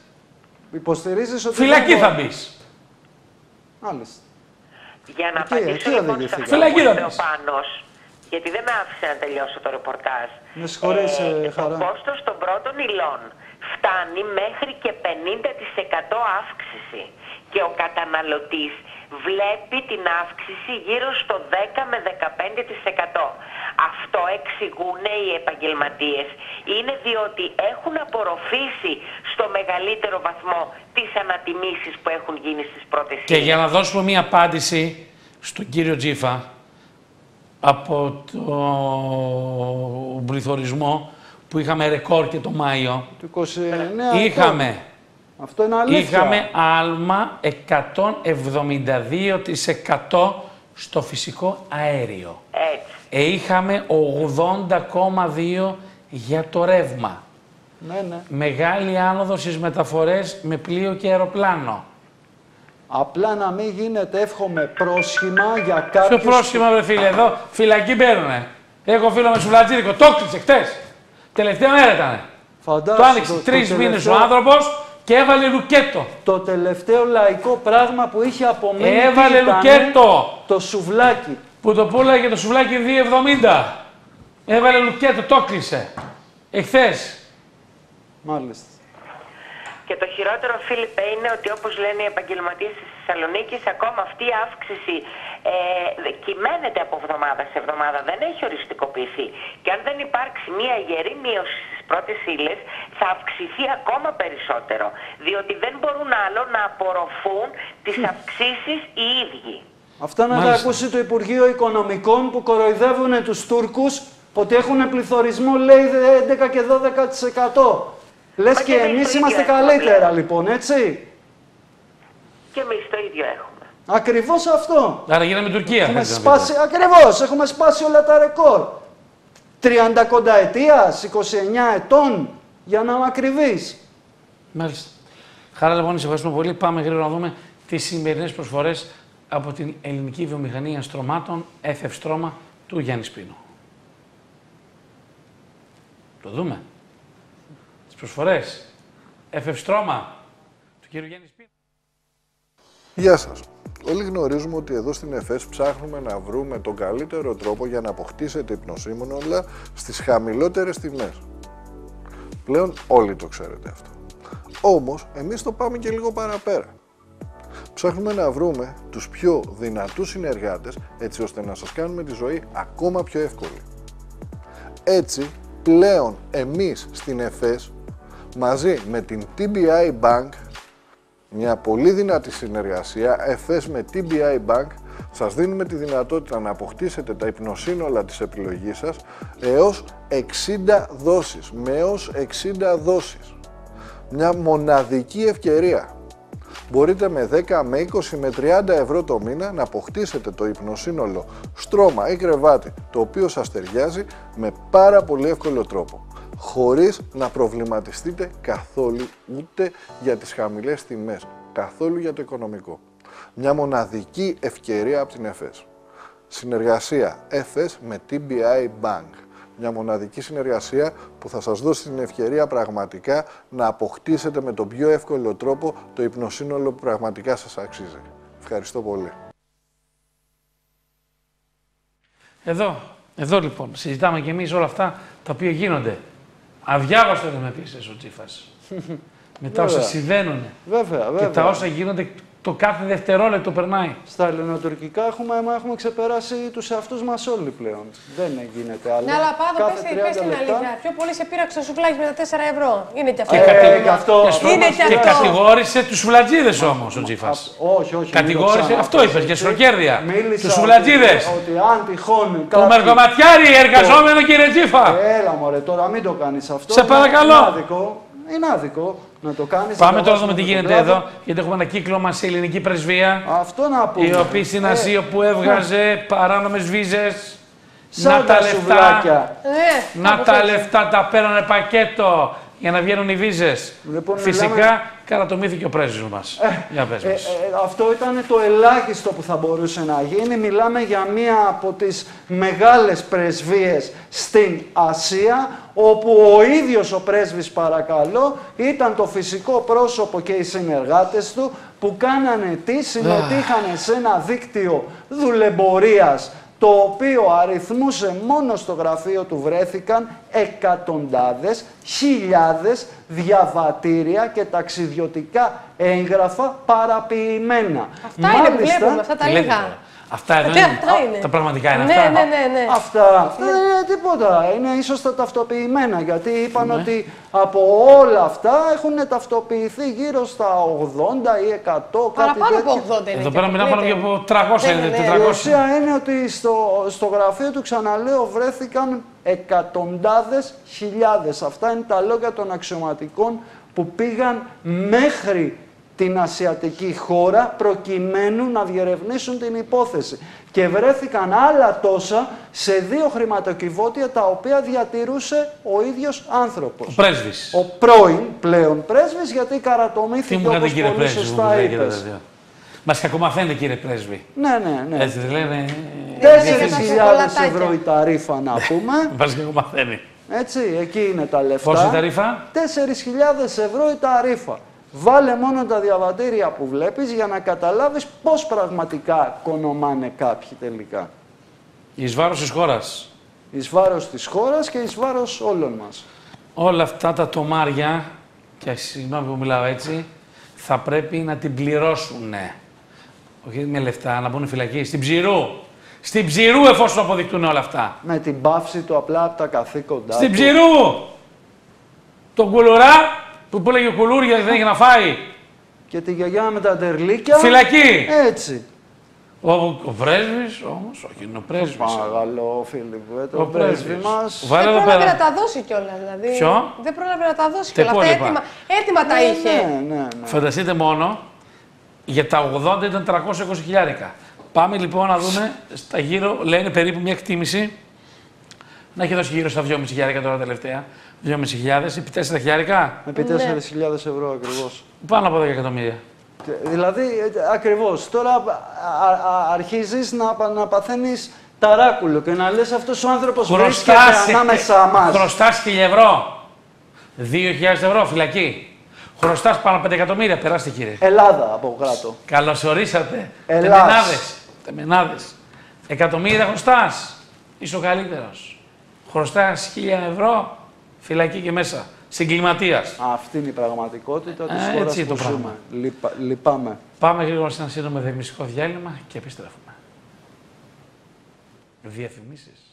Υποστηρίζεις ότι... Φυλακή θα μπεις. Μάλιστα. Για να απαντήσω λοιπόν σε αυτό που είπε ο Πάνος, γιατί δεν με άφησε να τελειώσω το ρεπορτάζ. Με συγχωρείς, ε, το Χαρά. κόστος των πρώτων υλών φτάνει μέχρι και 50% αύξηση και ο καταναλωτής βλέπει την αύξηση γύρω στο 10 με 15%. Αυτό εξηγούν οι επαγγελματίες. Είναι διότι έχουν απορροφήσει στο μεγαλύτερο βαθμό τις ανατιμήσεις που έχουν γίνει στις πρώτες Και για να δώσουμε μία απάντηση στον κύριο Τζίφα από τον πληθωρισμό που είχαμε ρεκόρ και το Μάιο, Το 29 είχαμε, αυτό. Αυτό είναι αλήθεια. είχαμε άλμα 172% στο φυσικό αέριο. Έτσι. Ε, είχαμε 80,2% για το ρεύμα. Ναι, ναι. Μεγάλη άνοδος στις μεταφορές με πλοίο και αεροπλάνο. Απλά να μην γίνεται, εύχομαι, πρόσχημα για Ποιο κάποιους... πρόσχημα, βρε φίλε, εδώ φυλακή παίρνουνε. Έχω φίλο με σουβλατζίδικο, το έκλεισε χτες. Τελευταία μέρα ήταν. Φαντάσου, Το άνοιξε το τρεις μήνες τελευταίο- ο άνθρωπος και έβαλε λουκέτο. Το τελευταίο λαϊκό πράγμα που είχε απομείνει τι Έβαλε ήτανε; λουκέτο. Το σουβλάκι. Που το πούλαγε το σουβλάκι 2,70. Έβαλε λουκέτο, το έκλεισε. Εχθές. Μάλιστα. Και το χειρότερο, Φίλιππε, είναι ότι όπως λένε οι επαγγελματίες της Θεσσαλονίκης, ακόμα αυτή η αύξηση ε, κυμαίνεται από εβδομάδα σε εβδομάδα, δεν έχει οριστικοποιηθεί. Και αν δεν υπάρξει μια γερή μείωση στις πρώτες ύλες, θα αυξηθεί ακόμα περισσότερο. Διότι δεν μπορούν άλλο να απορροφούν τις αυξήσεις οι ίδιοι. Αυτά να τα Μάλιστα. ακούσει το Υπουργείο Οικονομικών που κοροϊδεύουν τους Τούρκους ότι έχουν πληθωρισμό λέει 11 και 12%. Λες Μα και και εμείς εμείς το είμαστε ίδιο έχουμε καλύτερα πλέον. λοιπόν, έτσι. Και εμείς το ίδιο έχουμε. Ακριβώς αυτό. Άρα γίναμε Τουρκία. Έχουμε θέλετε να πείτε. σπάσει, ακριβώς, έχουμε σπάσει όλα τα ρεκόρ. 30 κονταετίας, 29 ετών, για να είμαι ακριβής. Μάλιστα. Χαρά λοιπόν, σε ευχαριστούμε πολύ. Πάμε γρήγορα να δούμε τις σημερινές προσφορές από την ελληνική βιομηχανία στρωμάτων FF Στρώμα του Γιάννη Σπίνου. Το δούμε. Τι προσφορέ. FF Στρώμα του κύριου Γιάννη Σπίνου. Γεια σας. Όλοι γνωρίζουμε ότι εδώ στην ΕΦΕΣ ψάχνουμε να βρούμε τον καλύτερο τρόπο για να αποκτήσετε υπνοσύμνολα στις χαμηλότερες τιμές. Πλέον όλοι το ξέρετε αυτό. Όμως, εμείς το πάμε και λίγο παραπέρα. Ψάχνουμε να βρούμε τους πιο δυνατούς συνεργάτες έτσι ώστε να σας κάνουμε τη ζωή ακόμα πιο εύκολη. Έτσι, πλέον εμείς στην ΕΦΕΣ μαζί με την TBI Bank μια πολύ δυνατή συνεργασία, FS με TBI Bank, σας δίνουμε τη δυνατότητα να αποκτήσετε τα υπνοσύνολα της επιλογής σας έως 60 δόσεις, με έως 60 δόσεις. Μια μοναδική ευκαιρία. Μπορείτε με 10, με 20, με 30 ευρώ το μήνα να αποκτήσετε το υπνοσύνολο στρώμα ή κρεβάτι, το οποίο σας ταιριάζει με πάρα πολύ εύκολο τρόπο χωρίς να προβληματιστείτε καθόλου ούτε για τις χαμηλές τιμές, καθόλου για το οικονομικό. Μια μοναδική ευκαιρία από την ΕΦΕΣ. Συνεργασία ΕΦΕΣ με TBI Bank. Μια μοναδική συνεργασία που θα σας δώσει την ευκαιρία πραγματικά να αποκτήσετε με τον πιο εύκολο τρόπο το υπνοσύνολο που πραγματικά σας αξίζει. Ευχαριστώ πολύ. Εδώ, εδώ λοιπόν, συζητάμε και εμείς όλα αυτά τα οποία γίνονται. Αδιάβαστος δεν με πείσες ο Τσίφας. Μετά όσα Βέβαια. συμβαίνουν Βέβαια, και βέβαια. τα όσα γίνονται το κάθε δευτερόλεπτο περνάει. Στα ελληνοτουρκικά έχουμε, μα έχουμε ξεπεράσει τους εαυτούς μας όλοι πλέον. Δεν γίνεται άλλο. Ναι, αλλά πάντω Κάθε πες, 30 πες την λεπτά- αλήθεια. Πιο πολύ σε πήραξε το σουβλάκι με τα 4 ευρώ. Είναι και αυτό. Και, Ε, κατη- γι' αυτό- και στο- Είναι και και αυτό. κατηγόρησε τους σουβλατζίδες όμως ο Τζίφας. Όχι, όχι. Κατηγόρησε- μην το αυτό ξαναπείς, είπες, για έτσι. σχροκέρδια. Μίλησα Τους σουβλατζίδες. Ότι, ότι αν τυχόν Το κάποιοι- μεργοματιάρι, εργαζόμενο κύριε Τζίφα. Έλα μωρέ, τώρα μην το κάνεις αυτό. Σε παρακαλώ. Είναι άδικο. Είναι άδικο να το κάνεις. Πάμε να τώρα να βάζουμε δούμε τι τον γίνεται κλάδο. εδώ, γιατί έχουμε ένα κύκλωμα σε ελληνική πρεσβεία. Αυτό να πούμε. Η οποία στην Ε, Ασία που έβγαζε παράνομες βίζες. Σαν Να τα τα λεφτά, σουβλάκια. Ναι, να κάπως τα έτσι. λεφτά τα παίρνανε πακέτο για να βγαίνουν οι βίζες. Λοιπόν, Φυσικά μιλάμε- καρατομήθηκε ο πρέσβης μας. Για πες Ε, μας. ε, αυτό ήταν το ελάχιστο που θα μπορούσε να γίνει. Μιλάμε για μία από τις μεγάλες πρεσβείες στην Ασία, όπου ο ίδιος ο πρέσβης παρακαλώ ήταν το φυσικό πρόσωπο και οι συνεργάτες του που κάνανε τι, συμμετείχαν σε ένα δίκτυο δουλεμπορίας το το οποίο αριθμούσε μόνο στο γραφείο του βρέθηκαν εκατοντάδες, χιλιάδες διαβατήρια και ταξιδιωτικά έγγραφα παραποιημένα. Αυτά είναι που βλέπουμε, αυτά τα Τι λέτε λίγα. Τώρα. Αυτά εδώ Ναι, είναι. αυτά είναι. Τα πραγματικά είναι Ναι, αυτά. ναι, ναι, ναι. Αυτά δεν είναι τίποτα. Είναι ίσως τα ταυτοποιημένα γιατί είπαν Ναι. ότι από όλα αυτά έχουν ταυτοποιηθεί γύρω στα 80 ή 100 κάτι Παραπάνω από τέτοιο. 80 είναι. Εδώ και πέρα μιλάμε πάνω και αποκλείεται. από 300, Ναι, ναι, ναι. 400. Η ουσία είναι ότι στο, στο γραφείο του, ξαναλέω, βρέθηκαν εκατοντάδες χιλιάδες. Αυτά είναι τα λόγια των αξιωματικών που πήγαν μέχρι την ασιατική χώρα προκειμένου να διερευνήσουν την υπόθεση. Και βρέθηκαν άλλα τόσα σε δύο χρηματοκιβώτια τα οποία διατηρούσε ο ίδιος άνθρωπος. Ο πρέσβης. Ο πρώην πλέον πρέσβης, γιατί καρατομήθηκε Τι μου κάνετε όπως κύριε πολύ πρέσβη, που σωστά λέγεται είπες. τέτοιο. Μας κακομαθαίνετε κύριε πρέσβη. Ναι, ναι, ναι. Έτσι δεν λένε. Τέσσερις τα χιλιάδες σοκολατάκια. ευρώ η ταρήφα να πούμε. Μας κακομαθαίνει. Έτσι, εκεί είναι τα λεφτά. Πόσο η ταρήφα; 4.000 ευρώ η ταρήφα. Βάλε μόνο τα διαβατήρια που βλέπεις για να καταλάβεις πώς πραγματικά κονομάνε κάποιοι τελικά. Εις βάρος της χώρας. Εις βάρος της χώρας και εις βάρος όλων μας. Όλα αυτά τα τομάρια, και συγγνώμη που μιλάω έτσι, θα πρέπει να την πληρώσουν. Όχι με λεφτά, να μπουν φυλακή. Στην ψηρού. Στην ψηρού εφόσον αποδεικτούν όλα αυτά. Με την πάυση του απλά από τα καθήκοντά Στην του. ψηρού! Τον κουλουρά που που έλεγε κουλούρια δεν είχε να φάει. Και τη γιαγιά με τα τερλίκια. Φυλακή! Έτσι. Ο, ο πρέσβης όμως, όχι είναι ο πρέσβης. Παρακαλώ, φίλοι μου, ε, το Ο πρέσβη πρέσβης. μας. Βάλε Δεν εδώ πρόλαβε να πέρα. τα δώσει κιόλας. Δηλαδή. Ποιο; Δεν πρόλαβε να τα δώσει Τα κιόλας. Αυτά υπόλοιπα. έτοιμα, έτοιμα τα Ναι, είχε. Ναι, ναι, ναι. Φανταστείτε μόνο, για τα 80 ήταν 320 χιλιάρικα. Πάμε λοιπόν να δούμε, στα γύρω λένε περίπου μια εκτίμηση, να έχει δώσει γύρω στα 2.500 χιλιάρικα τώρα τελευταία. 2.500 επί 4 χιλιάρικα, Επί Ναι. 4.000 ευρώ ακριβώς. πάνω από 10 εκατομμύρια. Και- Δηλαδή, ε, ακριβώς, τώρα α, α, αρχίζεις να, πα- να παθαίνεις ταράκουλο και να λες αυτός ο άνθρωπος βρίσκεται Χρωστάς, ανάμεσά μας. χρωστάς 1.000 ευρώ, 2.000 ευρώ φυλακή. Χρωστάς πάνω από 5 εκατομμύρια, περάστε κύριε. Ελλάδα από κάτω. Καλώς ορίσατε. Ελλάς. Τεμενάδες. Τεμενάδες. Εκατομμύρια χρωστάς. Είσαι ο καλύτερος. Χρωστάς χίλια ευρώ, φυλακή και μέσα. Συγκληματίας. Αυτή είναι η πραγματικότητα της Ε, χώρας έτσι που το πράγμα. ζούμε. Λυπα- λυπάμαι. Πάμε γρήγορα σε ένα σύντομο διαφημιστικό διάλειμμα και επιστρέφουμε. Διαφημίσεις.